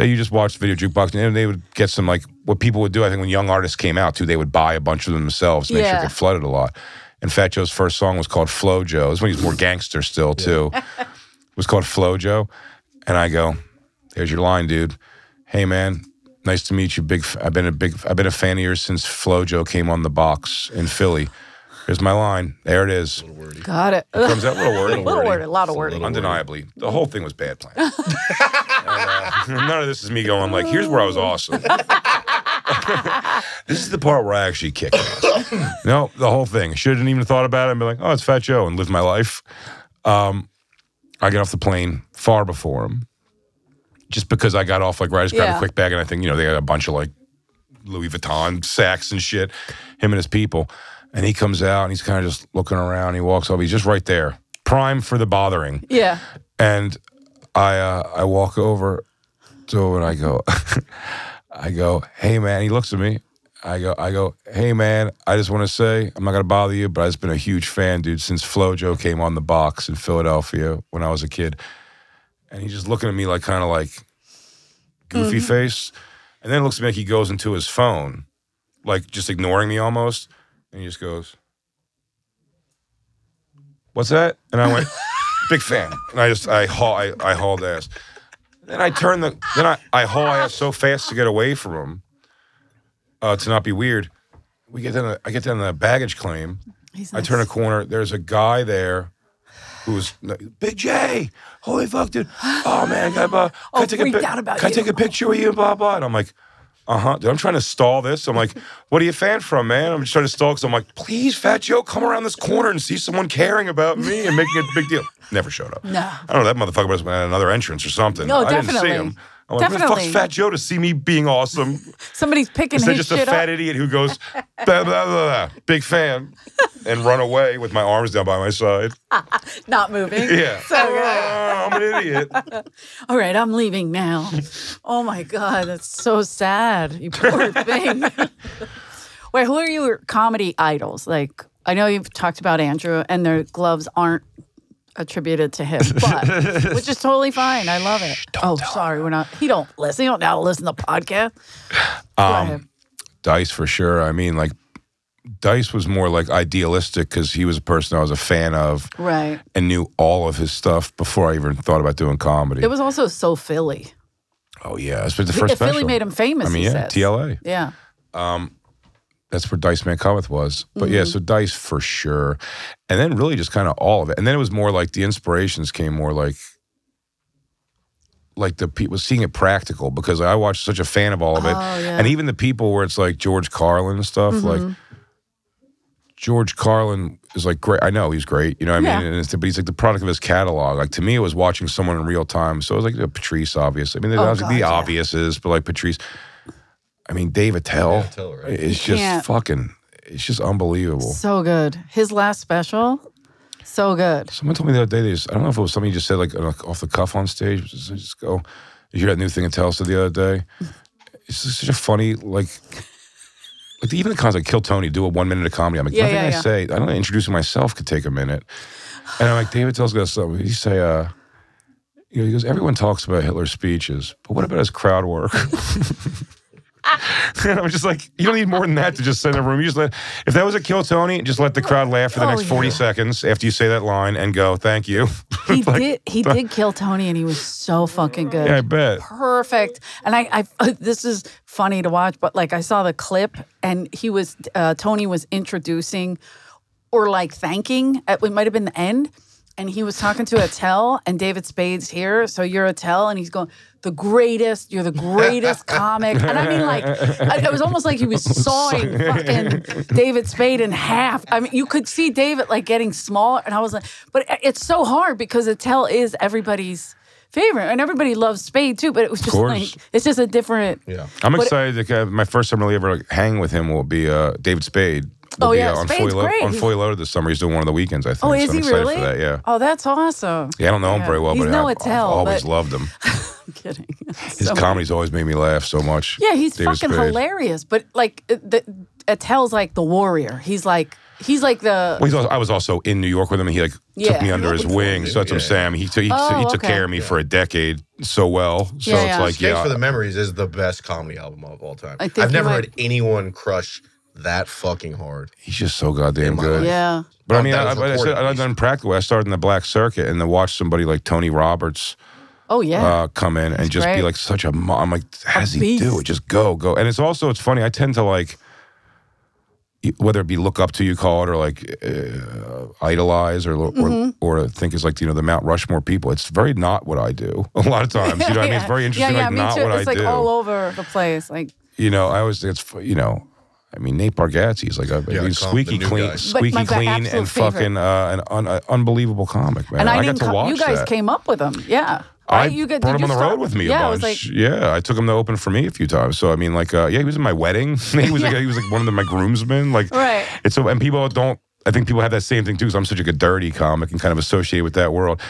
that you just watched video jukebox, and they would get some like what people would do. I think when young artists came out too, they would buy a bunch of them themselves, to make sure Yeah. it get flooded a lot. And Fat Joe's first song was called Flow Joe. It was when he was more gangster still too. [laughs] it was called Flow Joe, and I go, "There's your line, dude. Hey man." Nice to meet you. Big. f- I've been a big. I've been a fan of yours since Flow Joe came on the box in Philly. Here's my line. There it is. Got it. Comes out [laughs] a little wordy. A little word. A lot of word. little- Undeniably, the whole thing was bad plan. [laughs] And, uh, [laughs] none of this is me going like, "Here's where I was awesome." this is the part where I actually kick ass. no, the whole thing. Shouldn't even thought about it and be like, "Oh, it's Fat Joe," and live my life. Um, I get off the plane far before him, just because I got off like right. I just grabbed Yeah. a quick bag, and I think you know they got a bunch of like Louis Vuitton sacks and shit. Him and his people, and he comes out and he's kind of just looking around. He walks up. He's just right there, prime for the bothering. Yeah. And I uh, I walk over to him and I go, [laughs] I go, hey man. He looks at me. I go, I go, hey man. I just want to say I'm not gonna bother you, but I've just been a huge fan, dude, since Flow Joe came on the box in Philadelphia when I was a kid. And he's just looking at me like kind of like goofy face, and then it looks at me like he goes into his phone, like just ignoring me almost, and he just goes, "What's that?" And I went, [laughs] "Big fan." And I just I haul I, I hauled ass. Then I turn the then I I haul ass so fast to get away from him, uh, to not be weird. We get down I get down the baggage claim. He's I nice. turn a corner. There's a guy there who's Big Jay Holy fuck, dude! Oh man, can I, uh, can I Oh, take a pic- out about Can I take a picture with you? And blah blah. And I'm like, Uh huh. Dude, I'm trying to stall this. I'm like, what are you a fan from, man? I'm just trying to stall because I'm like, please, Fat Joe, come around this corner and see someone caring about me and making a big deal. Never showed up. No. I don't know. That motherfucker must have been at another entrance or something. No, I didn't see definitely. him. I'm like, where the fuck's Fat Joe to see me being awesome? [laughs] Somebody's picking Instead, his just a fat up. idiot who goes, [laughs] blah, blah, blah, big fan, and run away with my arms down by my side. [laughs] Not moving. Yeah. So good. Oh, I'm an idiot. All right, I'm leaving now. oh my God, that's so sad. You poor thing. Wait, who are your comedy idols? Like, I know you've talked about Andrew, and their gloves aren't attributed to him, but [laughs] which is totally fine. I love it. oh, sorry, we're not. He don't listen. He don't now listen to the podcast. Um, Dice for sure. I mean, like, Dice was more like idealistic because he was a person I was a fan of Right. and knew all of his stuff before I even thought about doing comedy. It was also so Philly. oh yeah, it's been the first Philly special. made him famous. I mean, yeah, says. TLA. Yeah. That's where Dice Man Cometh was. But yeah, Mm-hmm. so Dice for sure. And then really just kind of all of it. And then it was more like the inspirations came more like like the people seeing it practical because I watched such a fan of all of it. Oh, yeah. And even the people where it's like George Carlin and stuff, like George Carlin is like great. I know he's great, you know what I Yeah. mean? And it's, but he's like the product of his catalog. Like to me, it was watching someone in real time. So it was like uh, Patrice, obviously. I mean, Oh, like the yeah. obvious is, but like Patrice. I mean, Dave Attell. Dave Attell, right? It's You just can't- fucking. It's just unbelievable. So good. His last special, so good. Someone told me the other day. They just, I don't know if it was something you just said like off the cuff on stage. but Just, just go. You hear that new thing Attell said the other day? [laughs] It's just such a funny like. Like even the concept, kill Tony, do a one minute of comedy. I'm like, Yeah, nothing yeah, I yeah. say, I don't know, introducing myself could take a minute. And I'm like, David tells us something. He say, uh, you know, he goes, everyone talks about Hitler's speeches, but what about his crowd work? [laughs] and [laughs] I'm just like, you don't need more than that to just in a room. You just let, if that was a kill Tony, just let the crowd laugh for the Oh, next 40 yeah. seconds after you say that line and go, thank you. [laughs] He Like, did. He [laughs] did kill Tony, and he was so fucking good. Yeah, I bet. Perfect. And I, I, this is funny to watch, but like I saw the clip, and he was, uh, Tony was introducing, or like thanking. At, it might have been the end, and he was talking to Attell, and David Spade's here, so you're Attell, and he's going. The greatest, you're the greatest [laughs] comic, and I mean, like, it was almost like he was [laughs] sawing fucking David Spade in half. I mean, you could see David like getting smaller, and I was like, but it's so hard because Attell is everybody's favorite, and everybody loves Spade too. But it was just like it's just a different. Yeah. I'm But- excited. to, uh, my first time really ever like, hang with him will be uh, David Spade. Will Oh, be, yeah, uh, on Spade's Fully Lo- great. on He's- Fully Loaded this summer. He's doing one of the weekends, I think. Oh, so is I'm he excited really? For that, yeah. Oh, that's awesome. Yeah, I don't know him Yeah. very well, He's but no I've, Attell, I've always but- loved him. [laughs] I'm kidding. [laughs] His So- comedy's always made me laugh so much. Yeah, he's David fucking Spade. hilarious. But like, it- the, Attell's like the warrior. He's like he's like the. Well, he's also, I was also in New York with him, and he like took me under his wing. So that's what I'm saying. He took, he, Oh, he took okay. care of me for a decade so well. So Yeah, it's yeah. like, Skanks yeah, for the Memories is the best comedy album of all time. I think I've never might- heard anyone crush that fucking hard. he's just so goddamn good. life. yeah. But I mean, I, was I, I said recorded, I've done practical. I started in the black circuit and to watch somebody like Tony Roberts Oh yeah. uh, come in and just be like such a. Mo- I'm like, how does he do it? Just go, go. And it's also it's funny. I tend to like whether it be look up to you, call it, or like uh, idolize, or or, Mm-hmm. or think is like you know the Mount Rushmore people. It's very not what I do. [laughs] A lot of times, you know, what I mean, it's [laughs] very interesting. Yeah, yeah, like me not too. what it's I like do. all over the place. Like You know, I always think it's you know. I mean, Nate Bargatze is like a Yeah, he's squeaky clean, guy. Squeaky my clean, and favorite. fucking uh, an un, uh, unbelievable comic, man. and I, got didn't. to co- watch you guys that. came up with him. Yeah. I Right? you get, brought did him on the start- road with me Yeah, a I was bunch. like, yeah, I took him to open for me a few times. So I mean, like, uh, yeah, he was in my wedding. [laughs] he was like, he was like one of the, my groomsmen. Like, Right. It's so, and people don't. I think people have that same thing too. Because I'm such like a dirty comic and kind of associated with that world.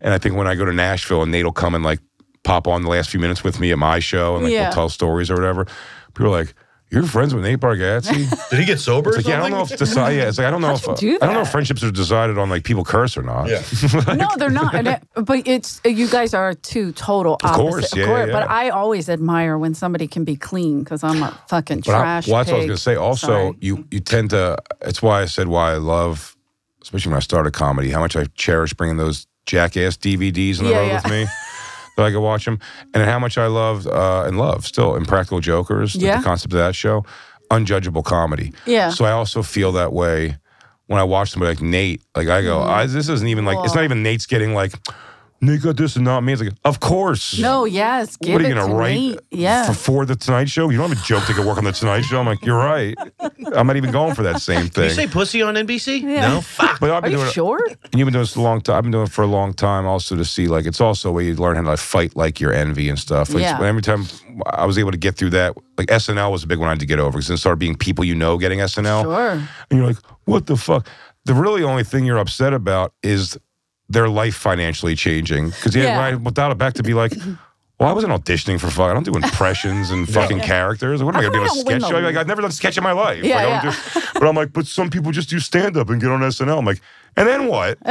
And I think when I go to Nashville and Nate will come and like pop on the last few minutes with me at my show and like Yeah. we'll tell stories or whatever. People are like. You're friends with Nate Bargatze? [laughs] Did he get sober? It's or like, yeah, I don't know something? if decide. Yeah, it's like I don't know if you uh, do I don't know if friendships are decided on like people curse or not. Yeah. [laughs] no, they're not. And it- but it's uh, you guys are two total opposite. course, yeah, yeah, But. I always admire when somebody can be clean because I'm a fucking But I, trash. well, that's what I was going to say. Also, Sorry. you you tend to. It's why I said why I love, especially when I started comedy, how much I cherish bringing those jackass DVDs on the Yeah, road yeah. with me. [laughs] That I could watch them, and how much I love uh, and love still Impractical Jokers. the- Yeah. The concept of that show, unjudgeable comedy. Yeah. So I also feel that way when I watch somebody like Nate. Like I go, Mm-hmm. I, this isn't even like it's not even Nate's getting like. Nate got this is not me. It's like, of course. No, yes. Give what are you gonna write Nate. Yeah. for, for the Tonight Show? You don't have a joke that could work on the Tonight Show. I'm like, you're right. I'm not even going for that same Did you say pussy on NBC? Yeah. No, fuck. But I've Are been you doing it, sure? and you've been doing this a long time. I've been doing it for a long time, also to see like it's also a way you learn how to like, fight like your envy and stuff. Like, Yeah. every time I was able to get through that, like SNL was a big one I had to get over because it started being people you know getting SNL. Sure. And you're like, what the fuck? The really only thing you're upset about is their life financially changing. Because yeah, Yeah. I without it back to be like, well, I wasn't auditioning for fuck. I don't do impressions and [laughs] fucking characters. What am I gonna be on a How come I don't sketch show? Like I've never done a sketch in my life. Yeah, like, I yeah. do, but I'm like, but some people just do stand up and get on SNL. I'm like, and then what? [laughs]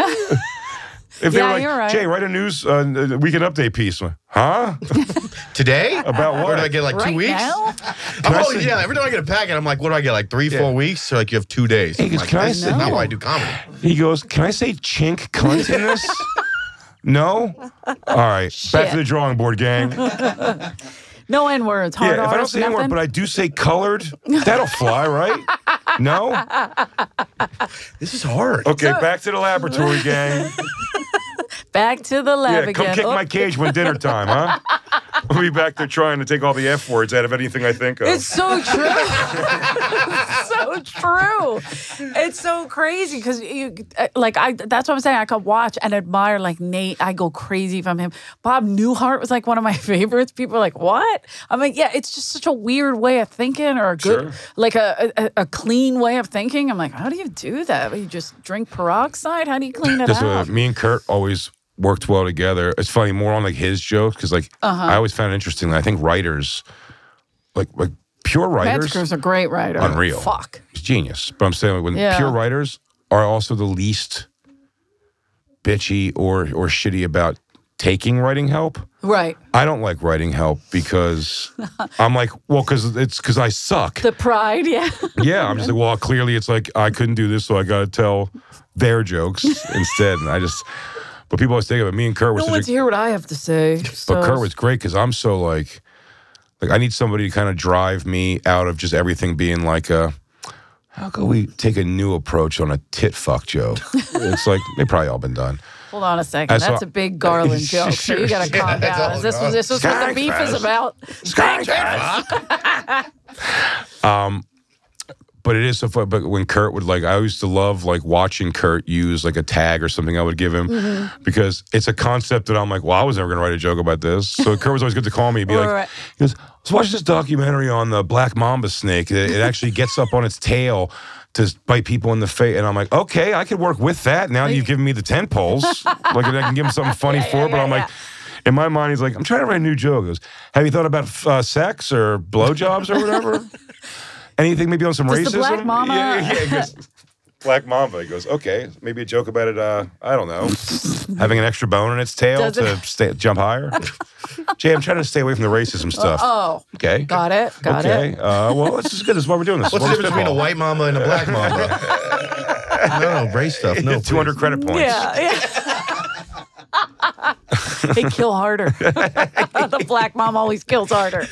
If they Yeah, were like, you're right. Jay, write a news uh, weekend update piece, like, huh? [laughs] Today? About what? Or do I get like Right two weeks? now? I oh say- yeah, every time I get a packet, I'm like, what do I get? Like three, four weeks? So like you have two days. Hey, I'm like, can I this say- is not why I do comedy. He goes, Can I say chink cunt in this? [laughs] no? All right. Back to the drawing board, gang. [laughs] No N words. Hard yeah, if I don't say N word, but I do say colored, that'll fly, right? No? This is hard. Okay, back to the laboratory, gang. Back to the lab Yeah, again. come kick Oh, my cage when dinner time, huh? [laughs] We'll be back there trying to take all the F words out of anything I think of. It's so true. It's [laughs] [laughs] so true. It's so crazy because you uh, like I. That's what I'm saying. I could watch and admire like Nate. I go crazy from him. Bob Newhart was like one of my favorites. People are like, what? I'm like, yeah. It's just such a weird way of thinking or a good, Sure. like a, a a clean way of thinking. I'm like, how do you do that? You just drink peroxide? How do you clean it That's what me and Kurt always worked well together. It's funny more on like his jokes because like Uh-huh. I always found it interesting. I think writers, like like pure writers, Metzger's a great writer. Unreal. Fuck. He's genius. But I'm saying when Yeah. pure writers are also the least bitchy or or shitty about taking writing help. Right. I don't like writing help because [laughs] I'm like, well, because it's because I suck. The pride. Yeah. [laughs] yeah, I'm just like, well, clearly it's like I couldn't do this, so I got to tell their jokes [laughs] instead. And I just, but people always think of it. Me and Kurt were No one's a, hear what I have to say. but Kurt was great because I'm so like, like I need somebody to kind of drive me out of just everything being like a. How can we take a new approach on a tit fuck joke? [laughs] it's like they probably all been done. Hold on a second. That's a big Garlin [laughs] joke. So you got to Yeah, calm [laughs] down. Is this, Garlin. this is what the beef is about. um, but it is so fun. But when Kurt would like, I used to love like watching Kurt use like a tag or something I would give him Mm-hmm. because it's a concept that I'm like, well, I was never gonna write a joke about this. [laughs] So Kurt was always good to call me, and be Right, like, right. he goes, let's watch this documentary on the black mamba snake. It, it actually gets up on its tail. To bite people in the face, and I'm like, okay, I could work with that. Now you've given me the tent poles, [laughs] like I can give him something funny for. it. but I'm like, in my mind, he's like, I'm trying to write a new joke. He goes, have you thought about uh, sex or blowjobs or whatever? [laughs] Anything maybe on some Does racism? the Black Mama- Yeah, yeah. He goes, Black Mamba. He goes, okay, maybe a joke about it. Uh, I don't know, having an extra bone in its tail Does to it- stay, jump higher. Jay, I'm trying to stay away from the racism stuff. Oh, okay, got it. Got okay. it. Uh, well, this is good. This is why we're doing this. What's the difference between a white mama and a black mama? [laughs] no, no, brace stuff. No, 200 please. credit points. Yeah. yeah. [laughs] they kill harder. [laughs] the black mom always kills harder.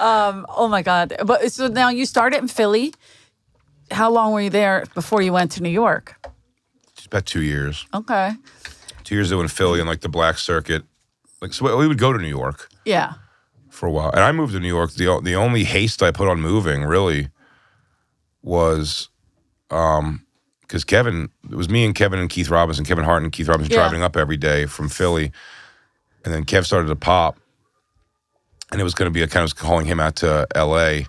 Um, oh my God. But so now you started in Philly. How long were you there before you went to New York? About two years. Okay. Two years ago in Philly and like the black circuit. Like so, we would go to New York. Yeah. for a while. And I moved to New York. The the only haste I put on moving really was um because Kevin it was me and Kevin and Keith Robinson, and Kevin Hart and Keith Robinson Yeah. driving up every day from Philly. And then Kev started to pop. And it was gonna be a kind of calling him out to LA.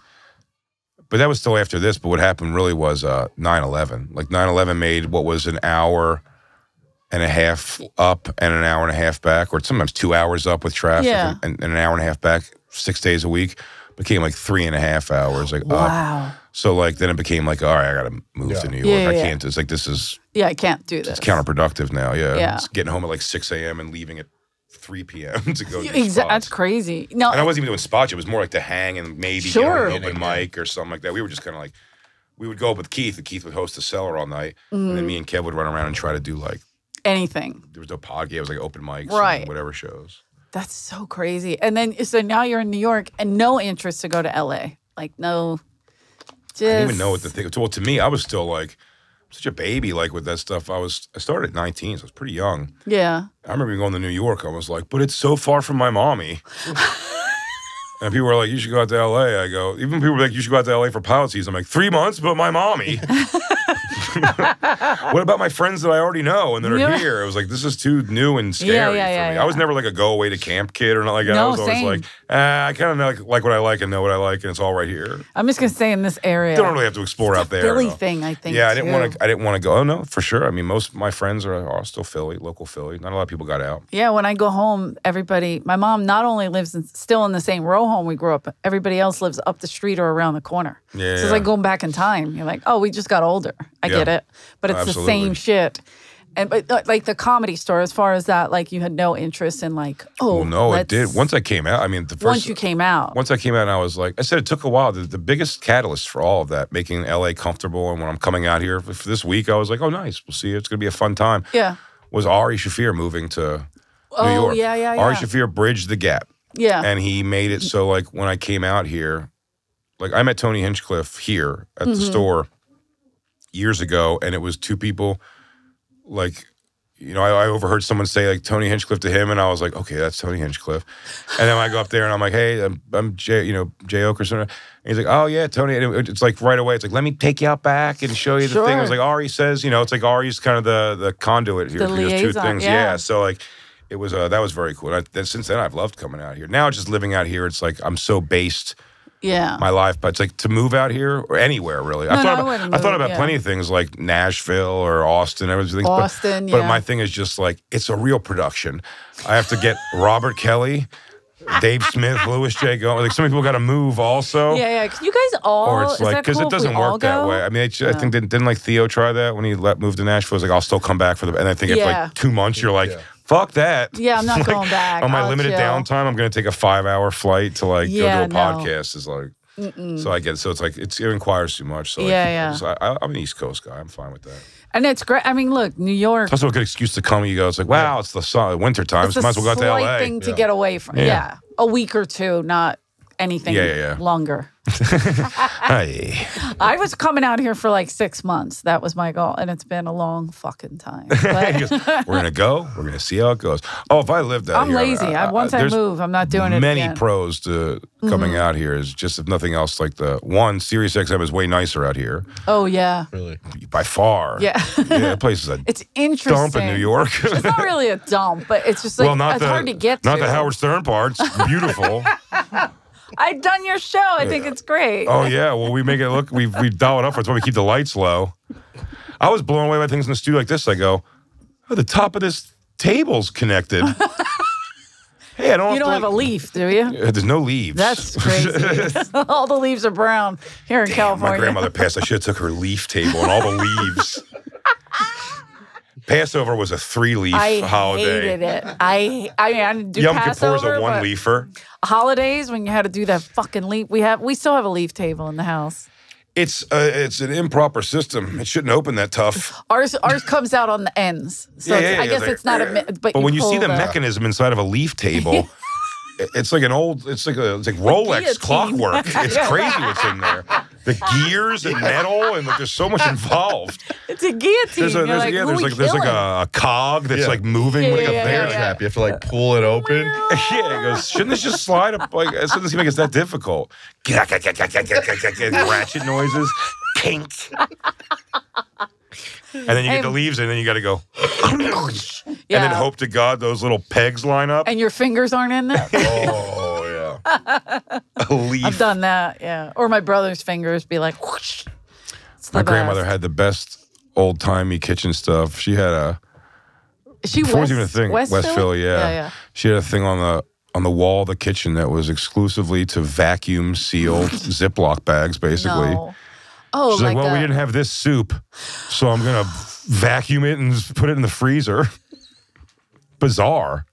But that was still after this. But what happened really was uh 9-11. Like 9-11 made what was an hour and a half up and an hour and a half back, or sometimes two hours up with traffic Yeah. and, and an hour and a half back, six days a week, became like three and a half hours, like up. Wow. So like then it became like, all right, I gotta move to New York. Yeah, I can't. It's like this is Yeah, I can't do this. it's counterproductive now. Yeah, Yeah. It's getting home at like six a.m. and leaving at three p.m. [laughs] to go. do Exa- that's crazy. No, And I wasn't even doing spots. It was more like to hang and maybe Sure. get on an open mic or something like that. We were just kind of like, we would go up with Keith, and Keith would host the cellar all night, and Mm-hmm. then me and Kev would run around and try to do like anything. there was no podcast. It was like open mics, Right. and whatever shows. That's so crazy. And then so now you're in New York and no interest to go to LA. Like no. Just, I didn't even know what to think. Well, to me, I was still like, such a baby like with that stuff. I was I started at 19, so I was pretty young. Yeah. I remember going to New York. I was like, but it's so far from my mommy. [laughs] and people were like, you should go out to LA. I go, even people were like, you should go out to LA for pilot season. I'm like, three months, but my mommy. [laughs] what about my friends that I already know and that are Yeah. here? It was like, this is too new and scary Yeah, yeah, for me. I was never like a go away to camp kid or not like that. I No, was always same. like, ah, I kind of like, like what I like and know what I like, and it's all right here. I'm just gonna say in this area. Don't really have to explore out there. Philly no. thing, I think. Yeah, I didn't want to. I didn't want to go. Oh no, for sure. I mean, most of my friends are, are still Philly, local Philly. Not a lot of people got out. Yeah, when I go home, everybody, my mom not only lives in, still in the same row home we grew up, everybody else lives up the street or around the corner. So it's like going back in time. You're like, oh, we just got older. I Yeah. get it. But it's the same shit. And but like the comedy store, as far as that, like you had no interest in like, oh, Well, no, it did. Once I came out, I mean, the first once you came out. once I came out, and I was like, I said it took a while. The, the biggest catalyst for all of that, making LA comfortable, and when I'm coming out here for this week, I was like, oh, nice. We'll see. It's gonna be a fun time. yeah. Was Ari Shaffir moving to New Oh, York? yeah, yeah, Ari yeah. Shaffir bridged the gap. Yeah. and he made it so like when I came out here, like I met Tony Hinchcliffe here at Mm-hmm. the store years ago, and it was two people. Like, you know, I, I overheard someone say like Tony Hinchcliffe to him, and I was like, okay, that's Tony Hinchcliffe. And then I go up there and I'm like, hey, I'm, I'm Jay, you know, Jay Oakerson. And he's like, oh yeah, Tony. And it- it's like right away, it's like, let me take you out back and show you the thing. It was like Ari says, you know, it's like Ari's kind of the the conduit here The for those two liaison, things. yeah. So like it was uh, that was very cool. And I, then, since then, I've loved coming out here. Now, just living out here, it's like I'm so based yeah. my life, but it's like to move out here or anywhere really. No, I thought no, I about, wouldn't I thought move, about yeah. plenty of things like Nashville or Austin, everything. but- Austin, but, yeah. my thing is just like it's a real production. I have to get Robert Kelly, Dave Smith, Luis J. Go. Like some people got to move also. yeah, yeah. You guys all? Or it's like because cool it doesn't work that way. I mean, it's, I think didn't, didn't like Theo try that when he let moved to Nashville. He was like, I'll still come back for the. And I think after Yeah. like two months, you're like, fuck that. Yeah, I'm not [laughs] Like, going back. On my I'll limited chill. downtime, I'm going to take a five hour flight to like Yeah, go do a no. podcast. Is like. So I get it. So it's like it's, it requires too much. So like, Yeah, yeah. so I, I'm an East Coast guy. I'm fine with that. And it's great. I mean, look, New York. It's also a good excuse to come. You go. It's like wow, it's the sun, winter time. It's So a might as well go out to LA. thing to get away from. Yeah. Yeah. a week or two, not anything Yeah, yeah, yeah. longer. [laughs] Hey. I was coming out here for like six months. That was my goal, and it's been a long fucking time. [laughs] Goes, we're gonna go. We're gonna see how it goes. Oh, if I lived out I'm here, lazy. I, once I there's move, I'm not doing it Many. Pros to coming mm-hmm. out here is just if nothing else, like the one Sirius XM is way nicer out here oh yeah, Really? by far. yeah. yeah, that place is a [laughs] it's interesting. dump in New York. It's not really a dump, but it's just like well, not it's the hard to get not to. the Howard Stern parts. Beautiful. I've done your show. I think it's great. oh yeah. Well, we make it look. We we dial it up. That's why we keep the lights low. I was blown away by things in the studio like this. I go, oh, the top of this table's connected. [laughs] hey, I don't. you don't to, have a leaf, do you? There's no leaves. That's crazy. [laughs] all the leaves are brown here in My California. My grandmother passed. I should have took her leaf table and all the [laughs] leaves. Passover was a three leaf I holiday. I hated it. I I mean I didn't do Yom Kippur is a one leafer. holidays when you had to do that fucking leaf. We have we still have a leaf table in the house. It's uh, it's an improper system. It shouldn't open that tough. Ours ours comes out on the ends, [laughs] so Yeah, it's- yeah, I guess like, it's not a. mi- But, But when you see pull the mechanism inside of a leaf table, [laughs] it's like an old. It's like a it's like Rolex clockwork. [laughs] It's crazy what's in there. The gears and metal and like, there's so much involved. it's a guillotine. There's a You're there's, like, yeah there's like there's like a, a cog that's Yeah. like moving Yeah, with like yeah, a Bear bear yeah. trap. You have to like pull it open. [laughs] Yeah, it goes. Shouldn't this just slide up? Like it doesn't seem like it's that difficult. Ratchet noises, kink, and then you get the leaves, and then you got to go, [laughs] and then hope to God those little pegs line up. And your fingers aren't in there. [laughs] Oh yeah, [laughs] a leaf. I've done that. Yeah. Or my brother's fingers be like. Whoosh. My the grandmother had the best old timey kitchen stuff. She had a she before it was West, even a thing. West, Philly, Philly? yeah. yeah, yeah. She had a thing on the on the wall of the kitchen that was exclusively to vacuum seal [laughs] Ziploc bags, basically. No. Oh, She's like, like, well, we didn't have this soup, so I'm gonna vacuum it and put it in the freezer. [laughs] Bizarre.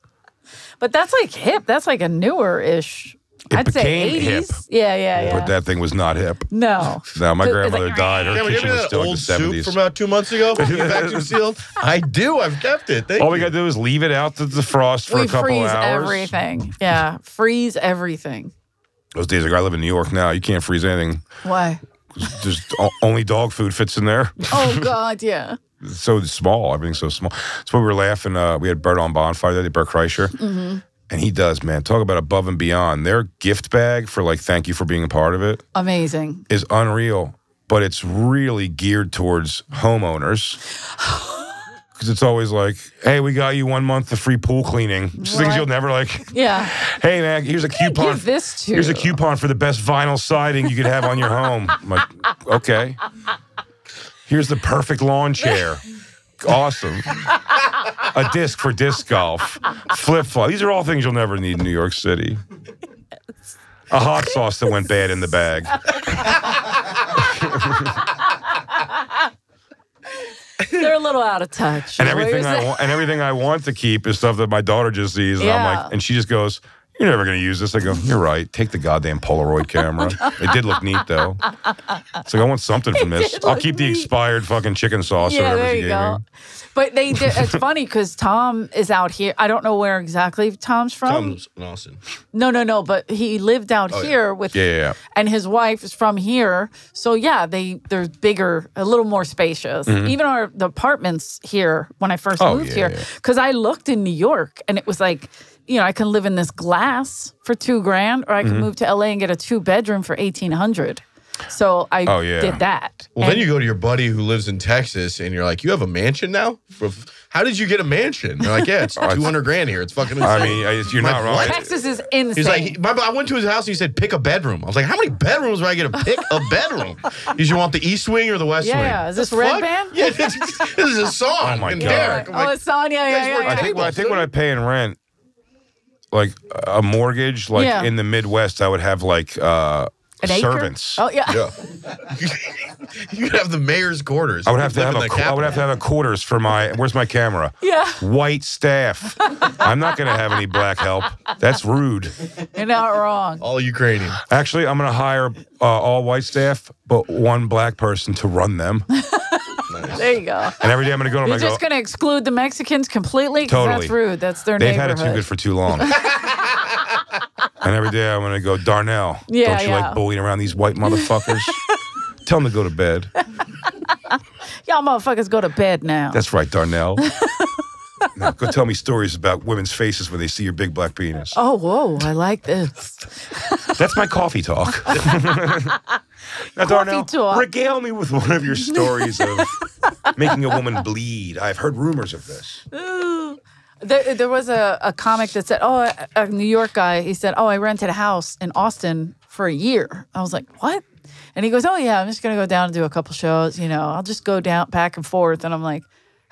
But that's like hip. That's like a newer ish. It I'd say became hip. 80s. Yeah, yeah, yeah. But that thing was not hip. no. No, my grandmother like, died. Her Yeah, but kitchen was still that like the soup 70s. from about two months ago? You [laughs] vacuum sealed? I do. I've kept it. Thank All you. we got to do is leave it out to defrost for we a couple of days. freeze hours. everything. Yeah, freeze everything. Those days ago, I live in New York now. You can't freeze anything. Why? just only dog food fits in there. [laughs] Oh God, yeah. So small. Everything's so small. That's why we were laughing. Uh, we had Bert on bonfire that day, Bert Kreischer. Mm-hmm. And he does, man. Talk about above and beyond. Their gift bag for like thank you for being a part of it Amazing. is unreal, but it's really geared towards homeowners. [laughs] Because it's always like, hey, we got you one month of free pool cleaning. Just things you'll never like. Yeah. [laughs] Hey, man, here's a coupon. Give this to. Here's a coupon for the best vinyl siding you could have on your home. I'm like, okay. Here's the perfect lawn chair. [laughs] Awesome. A disc for disc golf. Flip flop. These are all things you'll never need in New York City. A hot sauce that went bad in the bag. They're a little out of touch. And everything I want and everything I want to keep is stuff that my daughter just sees. And I'm like, and she just goes, You're never gonna use this. I go, You're right. Take the goddamn Polaroid [laughs] oh, camera. it did look neat though. It's like I want something from [laughs] this. I'll look keep the expired fucking chicken sauce or Yeah, whatever there you gave go. me. But they did. It's [laughs] funny because Tom is out here. I don't know where exactly Tom's from. Tom's in Austin. No, no, no. But he lived out Oh, yeah. here with, Yeah, yeah, yeah. and his wife is from here. So yeah, they they're bigger, a little more spacious. Mm-hmm. Even our the apartments here when I first. Oh, moved yeah, here, yeah. because I looked in New York and it was like, you know, I can live in this glass for two grand, or I Mm-hmm. can move to LA and get a two bedroom for eighteen hundred. So I Oh, yeah. did that. Well, then you go to your buddy who lives in Texas, and you're like, "You have a mansion now? How did you get a mansion?" They're like, "Yeah, it's [laughs] two hundred grand here. It's fucking insane." I mean, I- you're My not wrong. what? Texas is insane. He's like, he- my, I went to his house and he said, pick a bedroom. I was like, how many bedrooms do I get to pick a [laughs] bedroom? He you want the east wing or the west Yeah, wing? yeah. Is this The Red fuck? Band? [laughs] Yeah, this, this is a song. Oh, my God. Derek. I'm oh, like, it's Sonya. Yeah, guys yeah, yeah. I think, I think what I pay in rent, like a mortgage, like Yeah. in the Midwest, I would have like uh, An acre? servants. Oh yeah. yeah. [laughs] you could have the mayor's quarters. I would have to Live have in a. the I would have to have a quarters for my. Where's my camera? [laughs] Yeah. White staff. I'm not going to have any black help. That's rude. You're not wrong. All Ukrainian. Actually, I'm going to hire uh, all white staff, but one black person to run them. [laughs] There you go. And every day I'm going to go to You're go. just going to exclude the Mexicans completely. Totally. That's rude. That's their name. They've had it too good for too long. [laughs] and every day I'm going to go, Darnell. Yeah, don't you yeah. like bullying around these white motherfuckers? [laughs] Tell them to go to bed. [laughs] Y'all motherfuckers go to bed now. That's right, Darnell. now, go tell me stories about women's faces when they see your big black penis. oh, whoa. I like this. That's my coffee talk. Now, Darnell, talk. regale me with one of your stories of [laughs] making a woman bleed. I've heard rumors of this. There, there was a, a comic that said, oh, a, a New York guy, he said, oh, I rented a house in Austin for a year. I was like, what? And he goes, oh, yeah, I'm just going to go down and do a couple shows. You know, I'll just go down back and forth. And I'm like,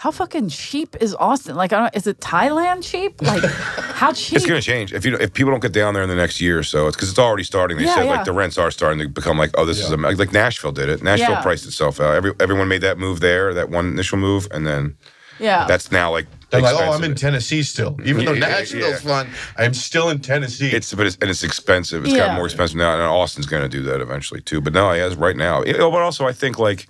how fucking cheap is Austin? Like, I don't, is it Thailand cheap? Like, how [laughs] cheap? It's going to change if you if people don't get down there in the next year or so. It's because it's already starting. They Yeah, said yeah. like the rents are starting to become like oh this is a, like Nashville did it. Nashville Yeah. priced itself out. Every everyone made that move there, that one initial move, and then yeah. that's now like They're like, oh. I'm in Tennessee still. Even though Yeah, yeah, Nashville's yeah. fun, I'm still in Tennessee. It's but it's and it's expensive. It's Yeah. gotten more expensive now, and Austin's going to do that eventually too. But no, as right now. You know, but also I think like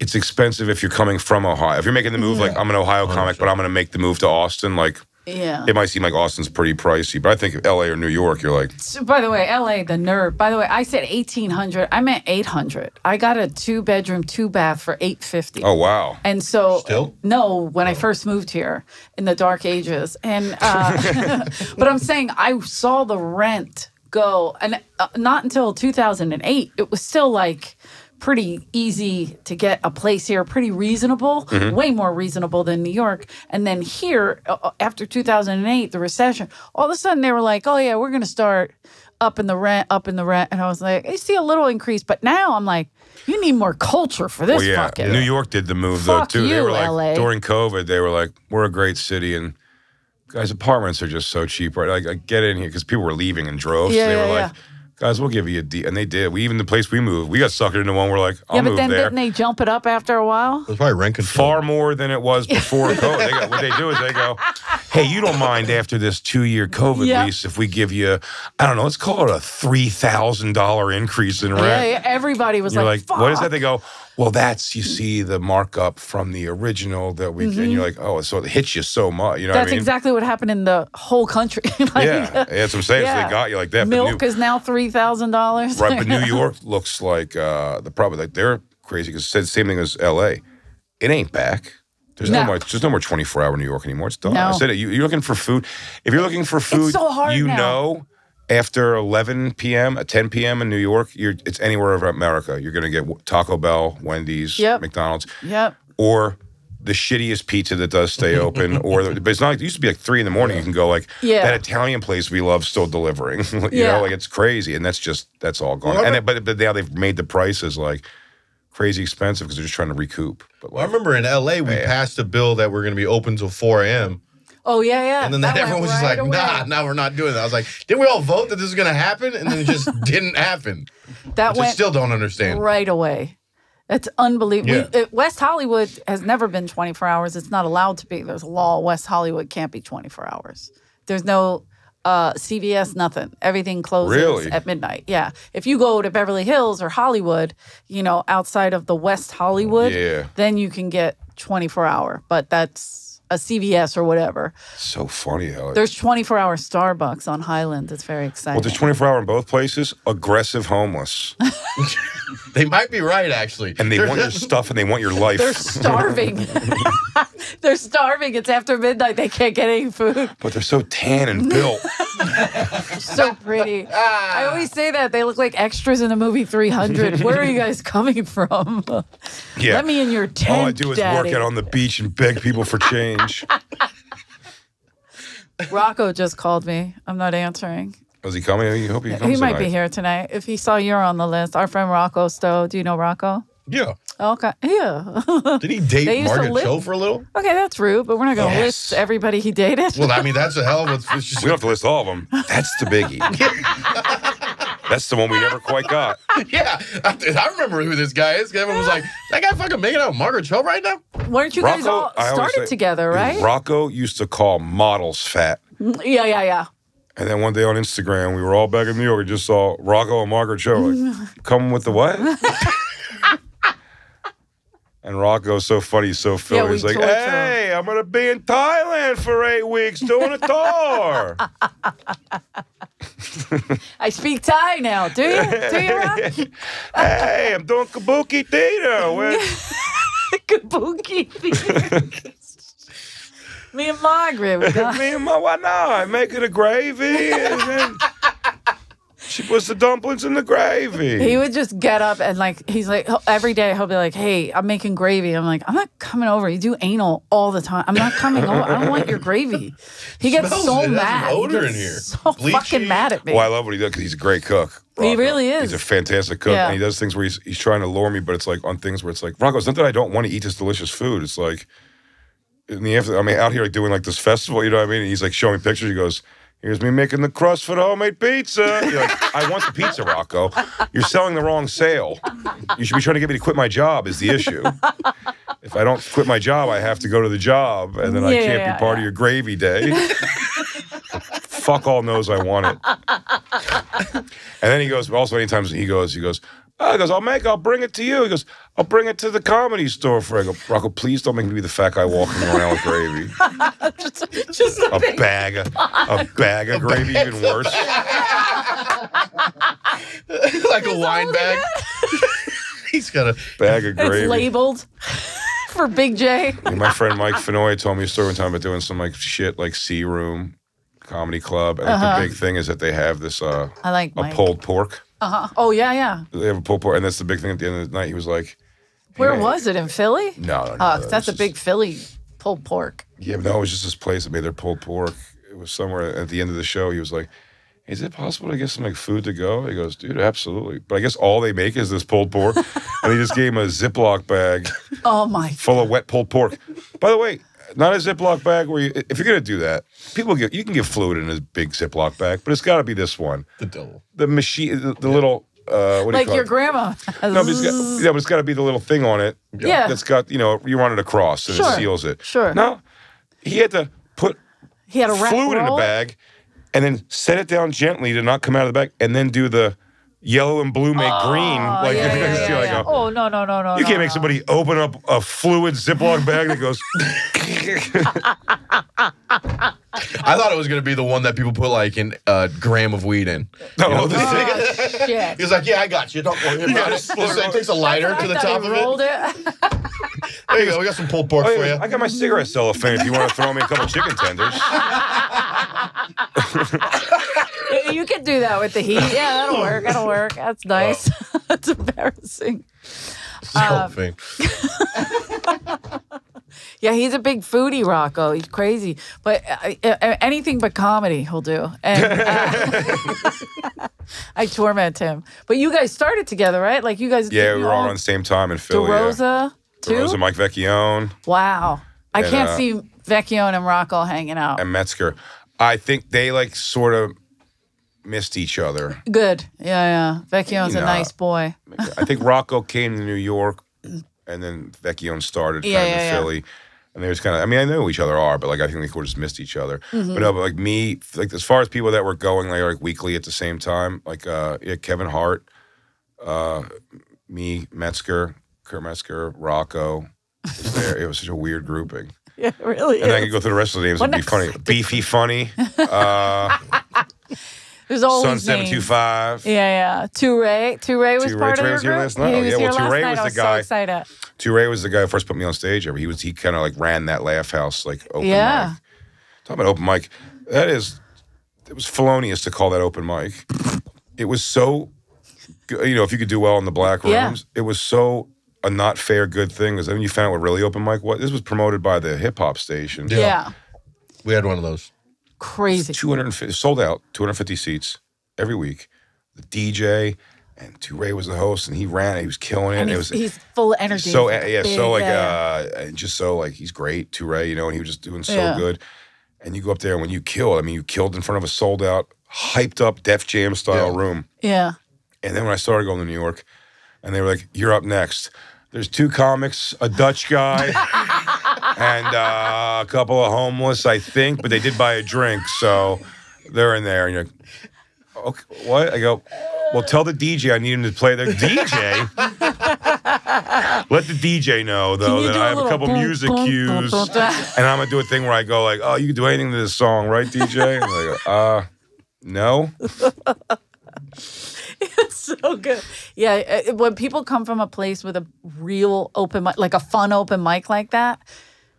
it's expensive if you're coming from Ohio. If you're making the move, like I'm an Ohio comic, but I'm going to make the move to Austin. Like yeah. it might seem like Austin's pretty pricey, but I think if L.A. or New York, you're like So, by the way, LA, the nerve. By the way, I said 1800. I meant 800. I got a two bedroom, two bath for 850. oh wow. And so, Still? no, when I first moved here in the dark ages, and uh, [laughs] but I'm saying I saw the rent go, and uh, not until 2008. It was still like pretty easy to get a place here, pretty reasonable, way more reasonable than New York. And then here, uh, after 2008, the recession, all of a sudden they were like, "Oh yeah, we're going to start." Up in the rent, up in the rent, and I was like, I see a little increase, but now I'm like, you need more culture for this Well, yeah. New York did the move though Fuck too. they were like LA. during COVID, they were like, "We're a great city," and guys, apartments are just so cheap, right? Like, like get in here because people were leaving in droves. Yeah, they were yeah, like, "Guys, we'll give you a D. And they did. We even the place we moved, we got suckered into one. We're like, "I'll yeah, but move then there." didn't they jump it up after a while? It's probably rent control. Far more than it was before [laughs] COVID. They got, what they do is they go, "Hey, you don't mind after this two-year COVID Yeah. lease if we give you, I don't know, let's call it a three thousand dollar increase in rent." Yeah, yeah, everybody was You're like, like, what is that? They go, well, that's you see the markup from the original that we. And you're like, oh, so it hits you so much. You know Mm-hmm. That's what I mean? exactly what happened in the whole country. [laughs] Like, yeah, that's what I'm saying. So they got you like that. but Milk new- is now three thousand dollars. Right, but New York looks like uh, the problem. like they're crazy because said the same thing as L.A. It ain't back. There's no, No. more. There's no more 24 hour New York anymore. It's done. No. I said it. You, you're looking for food. If you're looking for food, so hard you now. know, after 11 p.m., at 10 p.m. in New York, you're it's anywhere over America. You're gonna get Taco Bell, Wendy's, Yep. McDonald's, Yep. or the shittiest pizza that does stay open, [laughs] or the, but it's not like it used to be like three in the morning. You can go like Yeah. that Italian place we love still delivering. [laughs] you Yeah. know, like it's crazy, and that's just that's all gone. Well, and remem- it, but but now they've made the prices like crazy expensive because they're just trying to recoup. But Well, I remember in LA we Yeah. passed a bill that we're going to be open till 4 a.m. Oh yeah, yeah. And then That that, [laughs] everyone was just like, nah, away. nah, we're not doing that. I was like, didn't we all vote that this is going to happen? And then it just didn't happen. that Which I still don't understand. right away. It's unbelievable. Yeah. It, West Hollywood has never been 24 hours. It's not allowed to be. There's a law. West Hollywood can't be 24 hours. There's no uh, CVS, nothing. Everything closes Really? at midnight. Yeah. If you go to Beverly Hills or Hollywood, you know, outside of the West Hollywood, Yeah. then you can get 24 hour. But that's a CVS or whatever. so funny how it- There's 24 hour Starbucks on Highland. It's very exciting. well, there's 24 hour in both places. Aggressive homeless, [laughs] They might be right, actually. and they They're- want your [laughs] stuff and they want your life. They're starving. [laughs] They're starving. It's after midnight. They can't get any food. but they're so tan and built. So pretty. I always say that they look like extras in the movie 300. Where are you guys coming from? Yeah. Let me in your tent. All I do is Daddy. work out on the beach and beg people for change. [laughs] Rocco just called me. I'm not answering. Is he coming? I hope he comes. He might be here tonight. If he saw you're on the list, our friend Rocco Stowe. Do you know Rocco? Yeah. Okay. [laughs] Yeah. Did he date used to Margaret live- Cho for a little? okay, that's rude, but we're not going to Yes. list everybody he dated. Well, I mean, that's a hell of a. [laughs] It's just, We don't have to list all of them. That's the biggie. That's the one we never quite got. [laughs] yeah. I, I remember who this guy is. Everyone was like, that guy fucking making out with Margaret Cho right now? Weren't you guys all started say- together, right? Rocco used to call models fat. Mm, yeah, yeah, yeah. And then one day on Instagram, we were all back in New York and just saw Rocco and Margaret Cho like, [laughs] come with the what? [laughs] and Rocco's so funny, so Philly. we he's like, torture hey, I'm going to be in Thailand for eight weeks doing a tour. I speak Thai now. Do you? Do you, [laughs] hey, I'm doing kabuki theater. with [laughs] Kabuki. [laughs] Me and Margaret. We got, Me and my why not? Make it a gravy. And then she puts the dumplings in the gravy. he would just get up and like he's like every day he'll be like, "Hey, I'm making gravy." I'm like, "I'm not coming over. You do anal all the time. I'm not coming over. I don't want your gravy." [laughs] He gets Smells so it. There's an mad. He odor in here. So Bleachy. fucking mad at me. Well, I love what he does because he's a great cook. He Rocco. really is. He's a fantastic cook, Yeah. and he does things where he's he's trying to lure me, but it's like on things where it's like Rocco. It's not that I don't want to eat this delicious food. It's like in the after. I mean, out here like doing like this festival. You know what I mean? And he's like showing me pictures. He goes. Here's me making the crust for the homemade pizza. You're like, I want the pizza, Rocco. You're selling the wrong sale. You should be trying to get me to quit my job. Is the issue? If I don't quit my job, I have to go to the job, and then I can't yeah, be part of your gravy day. Fuck all knows I want it. And then he goes, also anytime he goes, he goes, oh, he goes, I'll make, I'll bring it to you. He goes, I'll bring it to the comedy store for. I go, Rocco, please don't make me be the fat guy walking around with gravy. [laughs] just a A big, bag of, a bag of gravy, even worse. [laughs] like a wine bag. [laughs] He's got a. Bag of it's gravy. labeled for Big Jay My friend Mike Finoia told me a story one time about doing some like shit like Sea Room Comedy Club. And Uh-huh. the big thing is that they have this uh I like a Mike. pulled pork. Uh-huh. Oh yeah, yeah. They have a pulled pork, and that's the big thing at the end of the night. He was like, Where Yeah. was it in Philly? No, no, no. Oh, it that's was a big Philly pulled pork. Yeah, but no, it was just this place that made their pulled pork. It was somewhere at the end of the show. He was like, "Is it possible to get some like food to go?" He goes, "Dude, absolutely." But I guess all they make is this pulled pork, [laughs] and he just gave him a Ziploc bag Oh my. full of wet pulled pork. By the way, not a Ziploc bag where you, if you're gonna do that, people get you can get fluid in a big Ziploc bag, but it's got to be this one, The double. the machine, the, the little. Uh, what do you Like call your it? grandma. No, but it's got, yeah, but it's got to be the little thing on it. Yeah. That's got you know you run it across and Sure. it seals it. Sure. No, he had to put He had a wrap fluid in a bag and then set it down gently to not come out of the bag and then do the yellow and blue make green. Oh, Like, [laughs] yeah, you yeah, yeah, like yeah. a- Oh no no no no. you no, can't make no. somebody open up a fluid Ziploc bag that goes. [laughs] I thought it was gonna be the one that people put like an uh, gram of weed in. You know, Oh, this thing- Oh, shit. He's like, yeah, I got you. Don't worry about it. This thing takes a lighter to the top of it. rolled it. [laughs] There you go. We got some pulled pork Oh, for you. I got my cigarette cellophane if you want to throw me a couple chicken tenders. [laughs] you can do that with the heat. Yeah, that'll work. That'll work. That's nice. [laughs] That's embarrassing. Um, Cellophane. [laughs] Yeah, he's a big foodie, Rocco. He's crazy, but uh, uh, anything but comedy he'll do. And uh, I torment him. But you guys started together, right? Like you guys. Yeah, we were all on the same time in Philly. yeah. Too. DeRosa, Mike Vecchione, Wow, I And, can't uh, see Vecchione and Rocco hanging out. and Metzger. I think they like sort of missed each other. Good. Yeah, yeah. Vecchione's You a nice boy. I think Rocco came to New York, and then Vecchione started kind Yeah, of yeah, in yeah. Philly. And they was kind of, I mean, I know who each other are, but like I think they could just missed each other. Mm-hmm. But no, but like me, like as far as people that were going like, like weekly at the same time, like uh yeah, Kevin Hart, uh me, Metzger, Kurt Metzger, Rocco. Was there. It was such a weird grouping. [laughs] Yeah, really. And then I could go through the rest of the names. It'd be funny. Beefy Funny. Uh, [laughs] There's always Sun seven two five. Yeah, yeah. Toure. Toure was Toure- part of Toure your was here group? last night? He Oh, was yeah, here well, last Toure night. was the was so excited. Toure was the guy who first put me on stage ever. He was he kind of like ran that laugh house like open Yeah. mic. Talking about open mic, that is it was felonious to call that open mic. It was so good- you know if you could do well in the black rooms, Yeah. it was so a not fair good thing because then you found out what really open mic was. This was promoted by the hip hop station. Yeah. We had one of those. Crazy. 250 sold out 250 seats every week. The DJ and Toure was the host and he ran. He was killing it. And it he's, was he's full of energy. so He's uh, yeah, big, so like yeah, yeah. uh, and just so like he's great, Toure, you know, and he was just doing so Yeah. good. And you go up there and when you kill, I mean, you killed in front of a sold out, hyped up Def Jam style Yeah. room. Yeah. And then when I started going to New York, and they were like, "You're up next." There's two comics, a Dutch guy, [laughs] and uh, a couple of homeless, I think, but they did buy a drink, so they're in there. And you're like, "Okay, what?" I go, "Well, tell the DJ I need him to play the DJ." [laughs] Let the DJ know though that I have a couple boom, music boom, cues, boom? and I'm gonna do a thing where I go like, "Oh, you can do anything to this song, right, DJ?" And I go, "Uh, no." [laughs] So good. Yeah, uh, when people come from a place with a real open mic, like a fun open mic like that,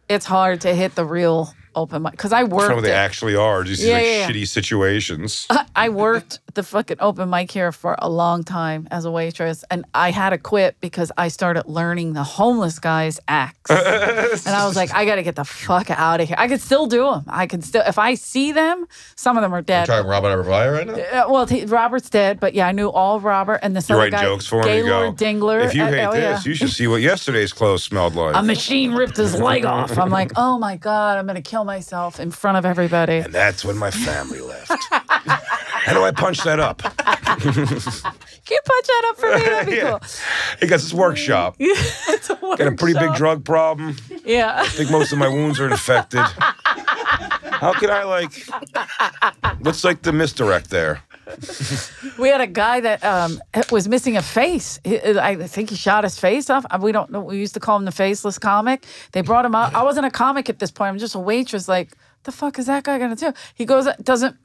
it's hard to hit the real open mic because I worked. what they it. actually are, just Yeah, like yeah, shitty situations. [laughs] I worked the fucking open mic here for a long time as a waitress, and I had to quit because I started learning the homeless guys' acts, [laughs] and I was like, I got to get the fuck out of here. I could still do them. I can still, if I see them, some of them are dead. Trying Robert Evervaya right now? Uh, well, he, Robert's dead, but yeah, I knew all Robert and this You're other guy, jokes for him. You go. Gaylord Dingler. If you Uh, hate oh, this, you should see what yesterday's clothes smelled like. a machine ripped his leg off. I'm like, oh my god, I'm gonna kill myself in front of everybody. and that's when my family left. [laughs] How do I punch that up? [laughs] Can you punch that up for me? That'd be [laughs] Yeah. cool. He got this workshop. it's a Got a pretty big drug problem. Yeah. I think most of my wounds are infected. How can I like? What's like the misdirect there? We had a guy that um, was missing a face. I think he shot his face off. Uh, We don't know. We used to call him the faceless comic. They brought him out. I wasn't a comic at this point. I'm just a waitress. Like, the fuck is that guy gonna do? He goes, doesn't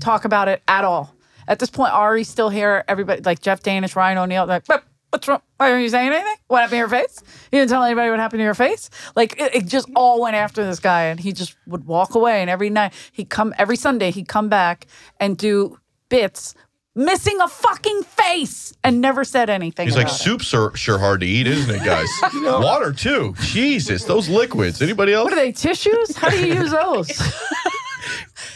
talk about it at all. At this point, Ari's still here. Everybody, like Jeff Danish, Ryan O'Neill, like, "But what's wrong? Why aren't you saying anything? What happened to your face? You didn't tell anybody what happened to your face? Like, it, it just all went after this guy, and he just would walk away. And every night, he'd come, every Sunday, he'd come back and do bits missing a fucking face and never said anything. He's like, it. soup's are sure hard to eat, isn't it, guys? [laughs] Water, too. Jesus, those liquids. Anybody else? What are they, tissues? How do you use those?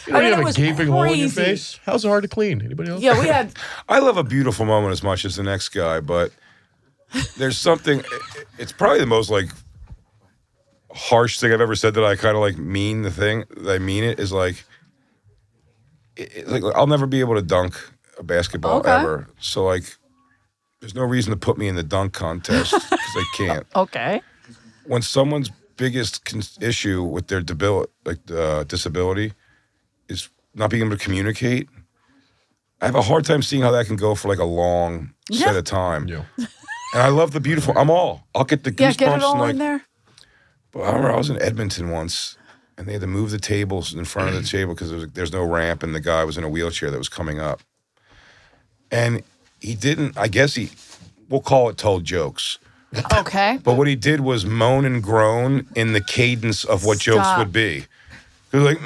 You [laughs] know, I mean, you it have a was gaping hole in your face. How's it hard to clean? Anybody else? yeah, we had, [laughs] I love a beautiful moment as much as the next guy, but there's something. It's probably the most like harsh thing I've ever said that I kind of like mean the thing that I mean it is like, it, it- like I'll never be able to dunk a basketball Okay. ever. So like, there's no reason to put me in the dunk contest [laughs] because I can't. okay. When someone's biggest con- issue with their debil- like uh, disability is not being able to communicate. I have a hard time seeing how that can go for like a long set of time. Yeah. [laughs] And I love the beautiful. I'm all. I'll get the goosebumps. Yeah, goosebumps. get it and all like, in there. But I remember I was in Edmonton once, and they had to move the tables in front of the table because there's, there's no ramp, and the guy was in a wheelchair that was coming up. And he didn't. I guess he, we'll call it told jokes. Okay. But what he did was moan and groan in the cadence of what jokes would be. He was like,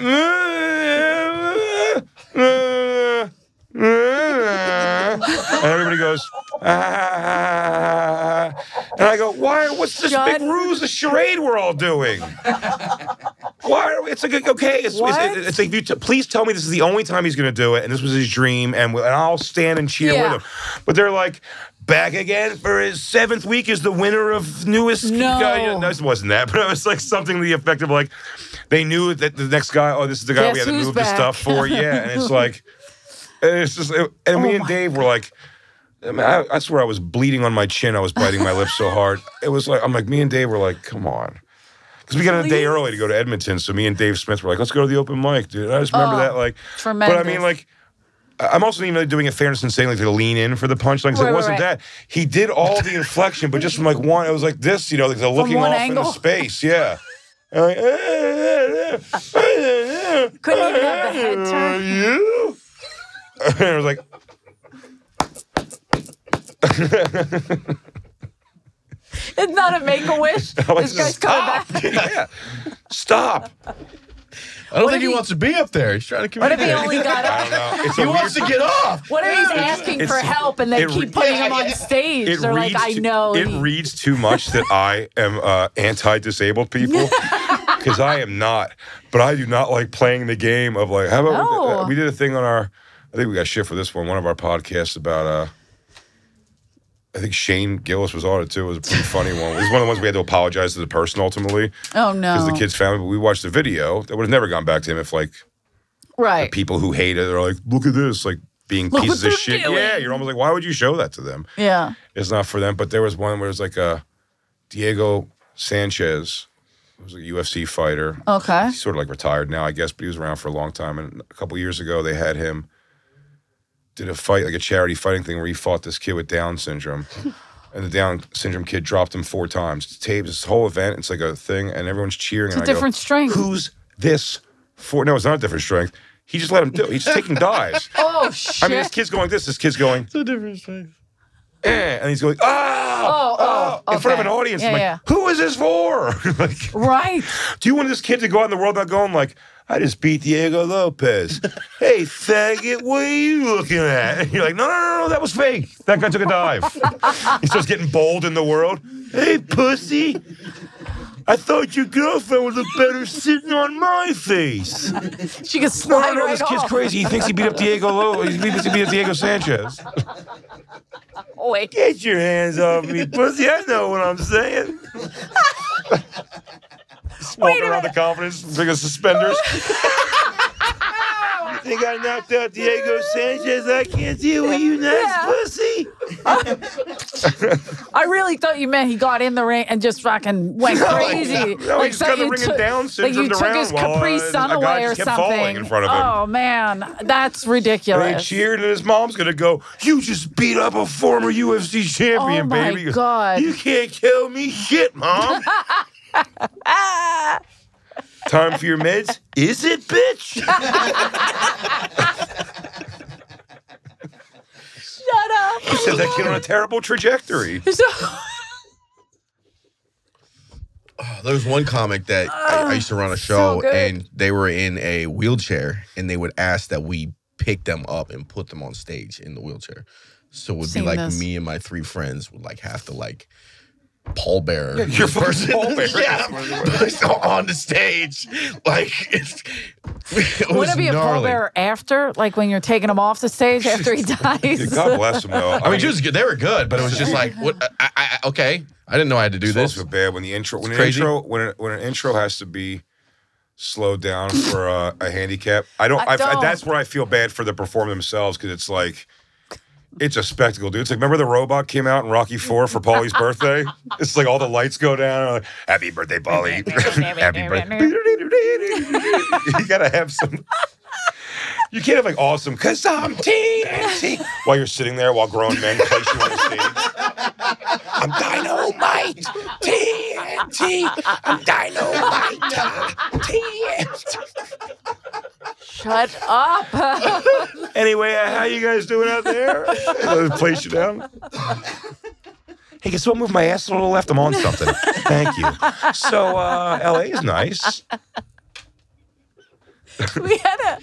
and everybody goes, ah. And I go, why? What's this big ruse, the charade we're all doing? Why? Are we, it's like okay, it's, it's, it's like you please tell me this is the only time he's going to do it, and this was his dream, and, we- and I'll stand and cheer Yeah. with him. But they're like. Back again for his seventh week is the winner of newest. No. guy. no, it wasn't that, [laughs] but it was like something to the effect of like, they knew that the next guy. Oh, this is the guy we Guess had to move the stuff for. Yeah, and it's [laughs] like, and it's just, and me Oh and my Dave were like, I, mean, I, I swear I was bleeding on my chin. I was biting my lip so hard. It was like I'm like me and Dave were like, come on. Because we got a day early to go to Edmonton, so me and Dave Smith were like, "Let's go to the open mic, dude." And I just remember Oh, that, like, but I mean, like, I'm also even doing it fairness and saying like to lean in for the punchlines. Right, it wasn't right. that he did all the inflection, but just from like one, it was like this, you know, like the looking off angle? into space, yeah. [laughs] And like, [laughs] Couldn't even have the head oh, turn. You? And [laughs] it was like, It's not a make a wish. [laughs] This guy's just, coming stop. back. yeah, stop. I don't What think he he- wants to be up there. He's trying to What if communicate. he only got I up? don't know. It's a he weird wants to get off. What if he's asking for it's- help and they it re- keep putting Yeah, him on yeah. stage? it They're like, reads I too- know. It he- reads too much that I am uh, anti-disabled people [laughs] because I am not. But I do not like playing the game of like. How about No. uh, we did a thing on our? I think we got shit for this one. One of our podcasts about. uh I think Shane Gillis was on it too. It was a pretty funny one. It was one of the ones we had to apologize to the person ultimately oh no. because the kid's family. But we watched the video. That would have never gone back to him if like right. people who hate it are like, look at this, like being Look pieces of shit. doing. Yeah, you're almost like, why would you show that to them? Yeah. it's not for them. But there was one where it was like a Diego Sanchez, who was a UFC fighter. Okay. He's sort of like retired now, I guess, but he was around for a long time. And a couple years ago, they had him did a fight, like a charity fighting thing, where he fought this kid with Down syndrome. [laughs] And the Down syndrome kid dropped him four times. It's taped. This whole event. It's like a thing, and everyone's cheering. It's a and I go, different strength. Who's this for? No, it's not a different strength. He just let him do. it. He's taking dives. [laughs] Oh shit. I mean, this kid's going this. This kid's going. It's a different strength. Eh, [clears throat] and he's going, ah, Oh, oh, in front of an audience. Yeah, I'm like, yeah. who is this for? [laughs] like, right. do you want this kid to go out in the world not going like, I just beat Diego Lopez. [laughs] hey, faggot, what are you looking at? And you're like, no, no, no, no, that was fake. That guy took a dive. [laughs] he starts getting bold in the world. Hey, pussy. I thought your girlfriend would look better sitting on my face. She can No, slide no, no, right this kid's crazy. He thinks he beat up Diego Lopez. He thinks he beat up Diego Sanchez. Oh, wait. Get your hands off me, pussy. I know what I'm saying. [laughs] [laughs] Walking a around the minute. confidence, big as suspenders. you think I knocked out Diego Sanchez? I can't deal with you next, Yeah. pussy. [laughs] I really thought you meant he got in the ring and just fucking went No, crazy. no, he just so got the you ring and took- down like you took his while, Capri uh, Sun a guy away or just kept falling something. in front of him. Oh man, that's And ridiculous. he cheered, and his mom's gonna go. You just beat up a former UFC champion, Oh, my baby. He goes, God. You can't kill me, shit, mom. [laughs] Time for your meds? Is it, bitch? shut up. You said that kid on a terrible trajectory. [laughs] Uh, there was one comic that I, I used to run a uh, show, good. and they were in a wheelchair, and they would ask that we pick them up and put them on stage in the wheelchair. So it would Seen be like this. me and my three friends would like have to like pallbearer [laughs] you're this fucking pallbearer. yeah, on the stage. Like it's it was Would it be a gnarly. pallbearer after, like when you're taking him off the stage after he [laughs] dies? God bless him, though. I mean, she was good. They were good, but it was just like, [laughs] what? I, I, I- okay, I didn't know I had to do It's this. also bad when the intro when It's an crazy. intro when an, when an intro has to be slowed down for a, a handicap. I don't. I I don't. That's where I feel bad for the performer themselves because it's like. It's a spectacle, dude. It's like remember the robot came out in Rocky Four for Paulie's birthday. It's like all the lights go down. Like, Happy birthday, Paulie! [laughs] Happy birthday! [laughs] you gotta have some. You can't have like awesome because I'm TNT while you're sitting there while grown men place you on the stage. I'm dynamite, TNT. TNT, dynamite, TNT. Shut up. [laughs] anyway, uh, how you guys doing out there? Place you down. Hey, can someone move my ass a little left? I'm on something. Thank you. So, uh, LA is nice. [laughs] we had a.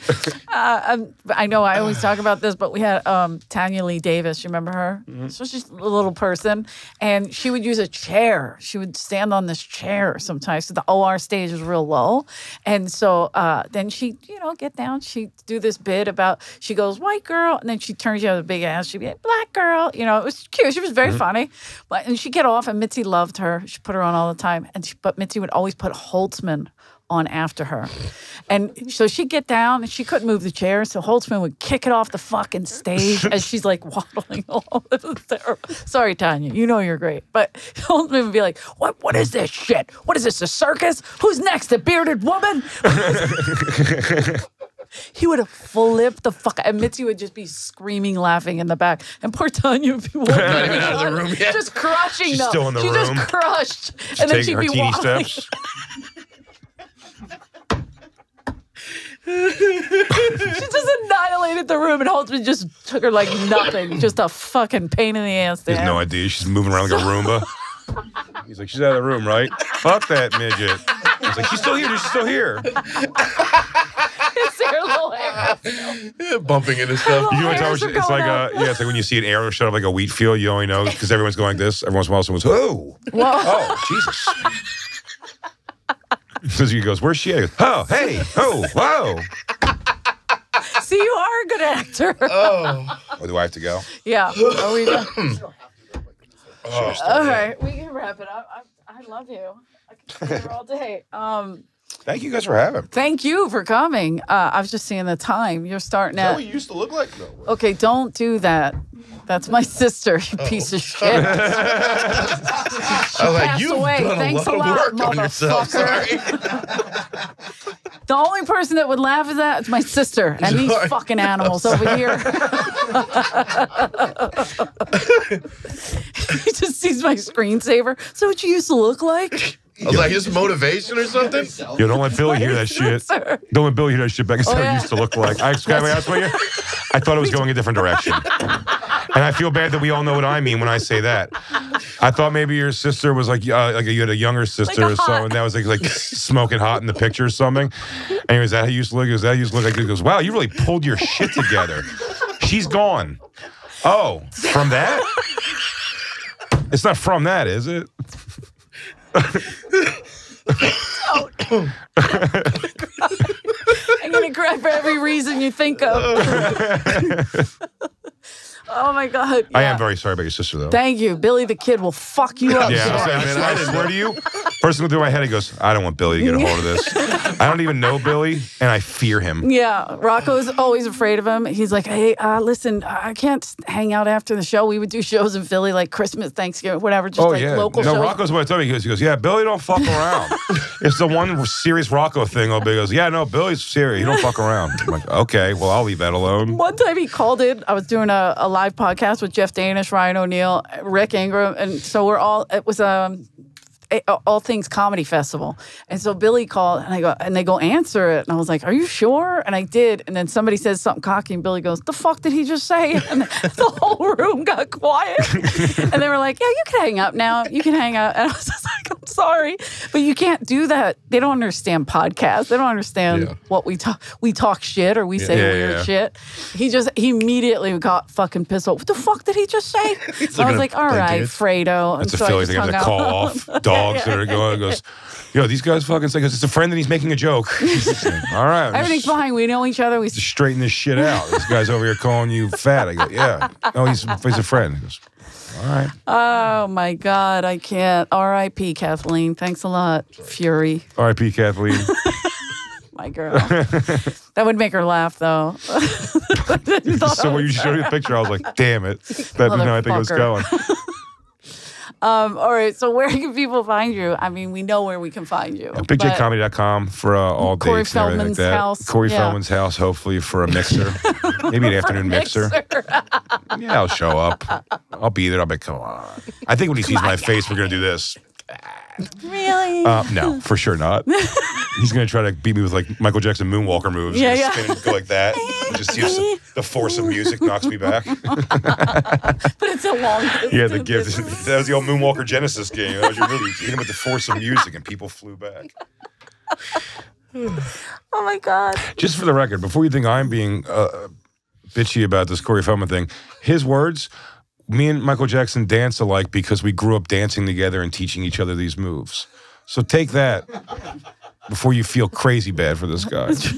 Uh, um, I know I always talk about this, but we had um, Tanyalee Davis. You remember her? So she's a little person, and she would use a chair. She would stand on this chair sometimes. So the OR stage was real low, and so uh, then she, you know, get down. She do this bit about. She goes white girl, and then she turns you out a big ass. She'd be like black girl. You know, it was cute. She was very funny, but and she get off, and Mitzi loved her. She put her on all the time, and she, but Mitzi would always put Holtzman on after her. And so she'd get down and she couldn't move the chair. So Holtzman would kick it off the fucking stage as she's like waddling [laughs] along. This is terrible. Sorry, Tanya. You know you're great. But Holtzman would be like, What what is this shit? What is this? A circus? Who's next? The bearded woman? [laughs] He would have flipped the fuck and Mitzi would just be screaming, laughing in the back. And poor Tanya would be [laughs] walking Not even out of the room yet. Just crushing She's them. still in the she room. just crushed. and then she'd Taking her be teeny walking. She just annihilated the room, and Holtzman just took her like nothing. Just a fucking pain in the ass. He has no idea. She's moving around like a Roomba. He's like, she's out of the room, right? Fuck that midget. He's like, she's still here. She's still here. [laughs] It's their little hair. [laughs] Bumping into stuff. You know what hairs it's, it's like going uh, yeah, it's like when you see an arrow shut up like a wheat field, you only know because everyone's going like this. Every once in a while, someone's oh, Whoa. oh, Jesus. So he goes, "Where's she?" at?" He goes, oh, hey, oh, whoa. [laughs] See, you are a good actor. [laughs] Oh. Oh, do I have to go? yeah. Are [laughs] we done? oh. All right, we can wrap it up. I, I love you. I can stay here all day. Um, Thank you guys for having. me. thank you for coming. Uh, I was just seeing the time. You're starting Is at. what you used to look like? No. Okay, don't do that. That's my [laughs] sister, you piece of shit. [laughs] I was like, you've away. done Thanks a a lot lot, of work on yourself. motherfucker. Sorry. The only person that would laugh at that is my sister [laughs] and these Sorry. fucking animals over here. he just sees my screensaver. So what you used to look like? I was like, his motivation or something? Yo, don't let Billy hear that shit. Don't let Billy hear that shit back. It's Oh, how yeah. it used to look like. I, can I be honest with you? I thought it was going a different direction. And I feel bad that we all know what I mean when I say that. I thought maybe your sister was like, uh, like you had a younger sister Like a or so, and that was like like smoking hot in the picture or something. And he was that how you used to look? He goes, that how you used to look like? He goes, wow, you really pulled your shit together. She's gone. Oh, from that? It's not from that, is it? [laughs] [laughs] I'm gonna cry for every reason you think of. [laughs] oh my god. I am very sorry about your sister, though. Thank you. Billy the kid will fuck you up. Yeah, Sarah. I'm saying, man, I swear to you, first thing through my head, he goes, I don't want Billy to get a hold of this. I don't even know Billy, and I fear him. Yeah, Rocco's always afraid of him. He's like, "Hey, uh, listen, I can't hang out after the show. We would do shows in Philly, like Christmas, Thanksgiving, whatever, just Oh like yeah, local no. shows." Rocco's what I told me. He goes, he goes, yeah, Billy don't fuck around. [laughs] it's the one serious Rocco thing. I'll be he goes, yeah, no, Billy's serious. He don't fuck around. I'm like, okay, well, I'll leave that alone. One time he called in. I was doing a, a live podcast with Jeff Danish, Ryan O'Neill, Rick Ingraham, and so we're all. It was um, all things comedy festival, and so Billy called, and I go, and they go answer it, and I was like, "Are you sure?" And I did, and then somebody says something cocky, and Billy goes, "The fuck did he just say?" [laughs] And the whole room got quiet, and they were like, "Yeah, you can hang up now. You can hang up." And I was just like, "I'm sorry, but you can't do that. They don't understand podcasts. They don't understand Yeah. what we talk. We talk shit or we say Yeah, weird yeah. shit." He just he immediately got fucking pissed off. What the fuck did he just say? [laughs] I was like, all right. Fredo. And That's a so I Philly just thing. I have to call off [laughs] dogs that are going. Goes, yo, these guys fucking say it's a friend and he's making a joke. [laughs] All right, Everything's fine. We know each other. We just straighten this shit out. This guy's over here calling you fat. I go, yeah. No, he's he's a friend. He goes, all right. Oh my God, I can't. R.I.P. Kathleen. Thanks a lot, Furey, R.I.P. Kathleen. [laughs] my girl. that would make her laugh though. [laughs] so when you showed me the picture, I was like, damn it. That no, I think it was going. Um, all right. So where [laughs] can people find you? I mean, we know where we can find you. but- BigJComedy.com for uh, all Corey dates and everything like Feldman's that. house, Corey yeah. Feldman's house, hopefully for a mixer. [laughs] Maybe an afternoon mixer. Yeah, I'll show up. I'll be there. I'll be, come on. I think when he [laughs] sees my face, we're going to do this. Really? Uh, no, for sure not. He's gonna try to beat me with like Michael Jackson moonwalker moves. Yeah, yeah. Spin and go like that. And just see if [laughs] the force of music knocks me back. [laughs] but it's a long. yeah, the gift. That was the old Moonwalker Genesis game. That was your movie. You hit him with the force of music, and people flew back. [sighs] Oh my god. Just for the record, before you think I'm being uh, bitchy about this Corey Feldman thing, his words. Me and Michael Jackson dance alike because we grew up dancing together and teaching each other these moves. So take that before you feel crazy bad for this guy. [laughs] He's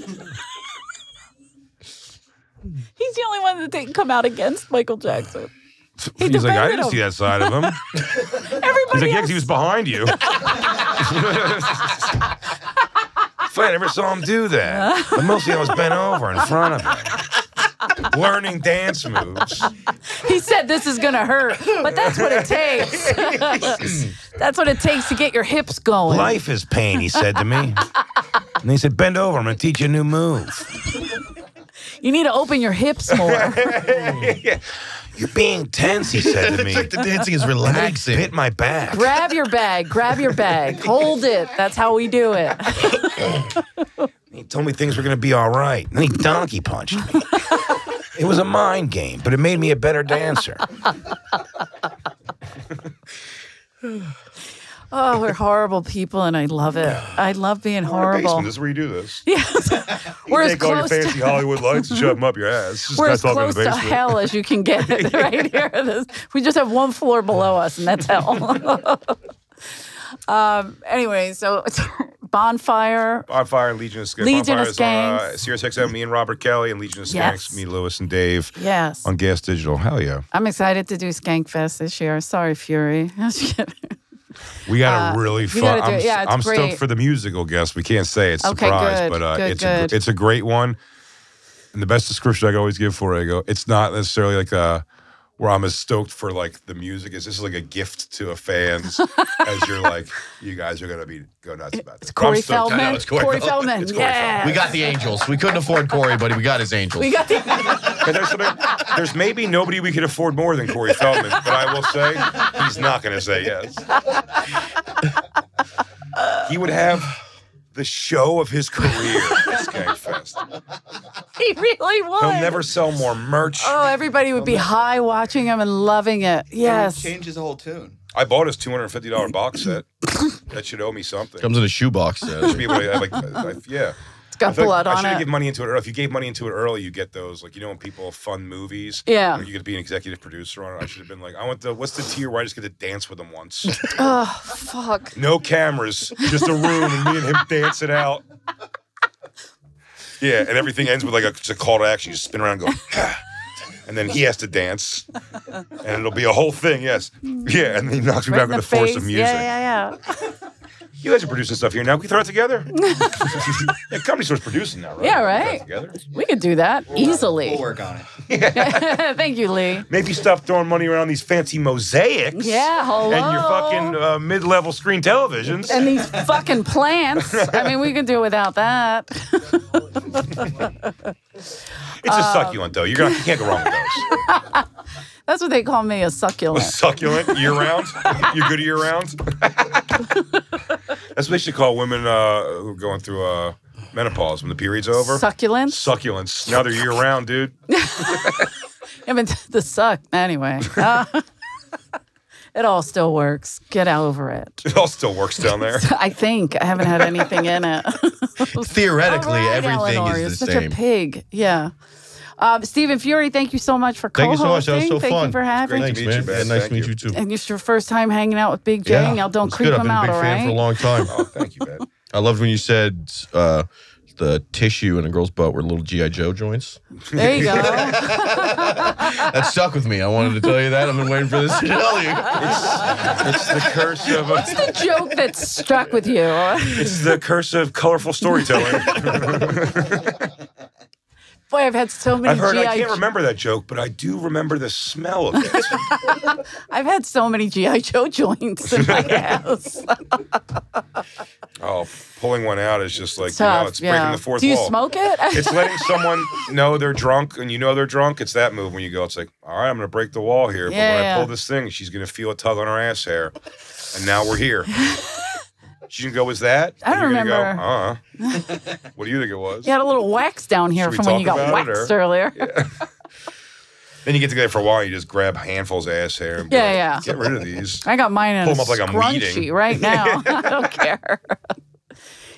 the only one that didn't come out against Michael Jackson. He He's like, I didn't him. see that side of him. Everybody [laughs] He's like, yeah, he was behind you. [laughs] I never saw him do that. But mostly I was bent over in front of him. Learning dance moves. He said this is gonna hurt, but that's what it takes. [laughs] that's what it takes to get your hips going. Life is pain, he said to me. And he said, bend over, I'm gonna teach you a new move. You need to open your hips more. [laughs] You're being tense, he said to [laughs] me. It's like the dancing is And then relaxing. bit my back. grab your bag. Grab your bag. Hold it. That's how we do it. He told me things were gonna be all right. And then he donkey punched me. [laughs] It was a mind game, but it made me a better dancer. [sighs] Oh, we're horrible people, and I love it. I love being horrible. This is where you do this. [laughs] Yes. [laughs] We're as Take all your close to fancy Hollywood lights and shove them up your ass. Just We're guy as talking in close the to hell as you can get right here. This- we just have one floor below us, and that's hell. um, anyway, so it's bonfire. Bonfire Legion of Skanks. Legion of Bonfire is Skanks. on uh, SiriusXM, me and Robert Kelly, and Legion of Skanks, Yes. me, Luis, and Dave Yes, on Gas Digital. Hell yeah. I'm excited to do Skankfest this year. Sorry, Furey. [laughs] We got Uh, a really we fun. I'm, it. Yeah, I'm great. stoked for the musical guest. We can't say it's a Okay, surprise, good, but uh, good, it's a good. gr- it's a great one. And the best description I can always give for it, I go, it's not necessarily like a where I'm as stoked for like the music. It's just like a gift to a fans [laughs] as you're like, you guys are gonna be go nuts about this. It's Corey I'm stoked. I know, Feldman. it's Corey Corey Feldman. Feldman. It's Corey yeah. We got the angels. We couldn't afford Corey, but we got his angels. We got the. [laughs] And there's, something, there's maybe nobody we could afford more than Corey Feldman, but I will say he's not going to say yes. [laughs] He would have the show of his career at Skankfest. [laughs] He really would. He'll never sell more merch. Oh, everybody would be high watching him and loving it. Yes. Changes the whole tune. I bought his $250 box set. That should owe me something. Comes in a shoebox. Should be able to, like, I- yeah. Got I blood I on should have it. given money into it early. If you gave money into it early, you get those. Like you know when people fund movies. Yeah. You get to be an executive producer on it. I should have been like, I want the what's the tier where I just get to dance with him once. [laughs] oh, fuck. No cameras, just a room, and me and him dance it out. Yeah, and everything ends with like a, just a call to action. You just spin around and go, "Ah." and then he has to dance, and it'll be a whole thing. Yes, yeah, and then he knocks me Right back with the force of music. Yeah, yeah, yeah. You guys are producing stuff here now. Can we throw it together? [laughs] yeah, Comedy Store's producing now, right? Yeah, right. throw together. We could do that easily. We'll work on it. [laughs] Yeah. Thank you, Lee. Maybe stop throwing money around these fancy mosaics. Yeah, hello. And your fucking uh, mid-level screen televisions. And these fucking plants. [laughs] I mean, we could do without that. it's a succulent though. You're gonna, you can't go wrong with those. That's what they call me, a succulent. succulent year round. [laughs] You're good year round. [laughs] That's what they should call women uh, who are going through uh, menopause when the period's over. Succulent? Succulents. Now they're year round, dude. [laughs] I mean, the suck. Anyway. Uh, it all still works. Get over it. It all still works down there. I think. I haven't had anything in it. Theoretically, All right, everything Eleanor, is you're the such a pig. Yeah. Um, Stephen Furey, thank you so much for co-hosting. Thank you co-hosting. so much. That was so fun. thank fun. you for having great me. to Thanks, meet you, man. man. Nice to meet you. you too. And it's your first time hanging out with Big Jay. Yeah. Now don't creep good. I've him been a out, big fan for a long time. Oh, thank you, man. I loved when you said uh, the tissue in a girl's butt were little GI Joe joints. There you go. [laughs] That stuck with me. I wanted to tell you that. I've been waiting for this to tell you. It's the curse of uh, the joke that struck with you. it's the curse of colorful storytelling. [laughs] Boy, I've had so many I've heard. GI. I can't remember that joke, but I do remember the smell of it. [laughs] I've had so many GI Joe joints in my [laughs] house. Oh, pulling one out is just like you Tough. know, it's yeah. breaking the fourth wall. Do you wall. smoke it? [laughs] It's letting someone know they're drunk, and you know they're drunk. It's that move when you go. It's like, all right, I'm gonna break the wall here, but when I pull this thing, she's gonna feel a tug on her ass hair. and now we're here. She didn't go, was that? I don't And remember. Go, uh-uh. [laughs] what do you think it was? You had a little wax down here Should from when you got waxed or- earlier. [laughs] Then you get together for a while, you just grab handfuls of ass hair and Yeah, like, yeah. get rid of these. I got mine in Pull a 'em up like a scrunchie meeting. right [laughs] now. I don't care.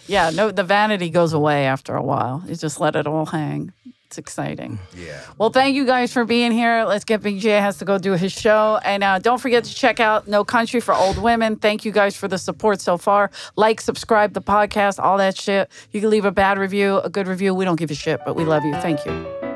yeah, no, the vanity goes away after a while. You just let it all hang. It's exciting. Yeah. Well, thank you guys for being here. Let's get Big Jay has to go do his show. And uh, don't forget to check out No Country for Old Women. Thank you guys for the support so far. Like, subscribe the podcast, all that shit. You can leave a bad review, a good review. We don't give a shit, but we love you. Thank you.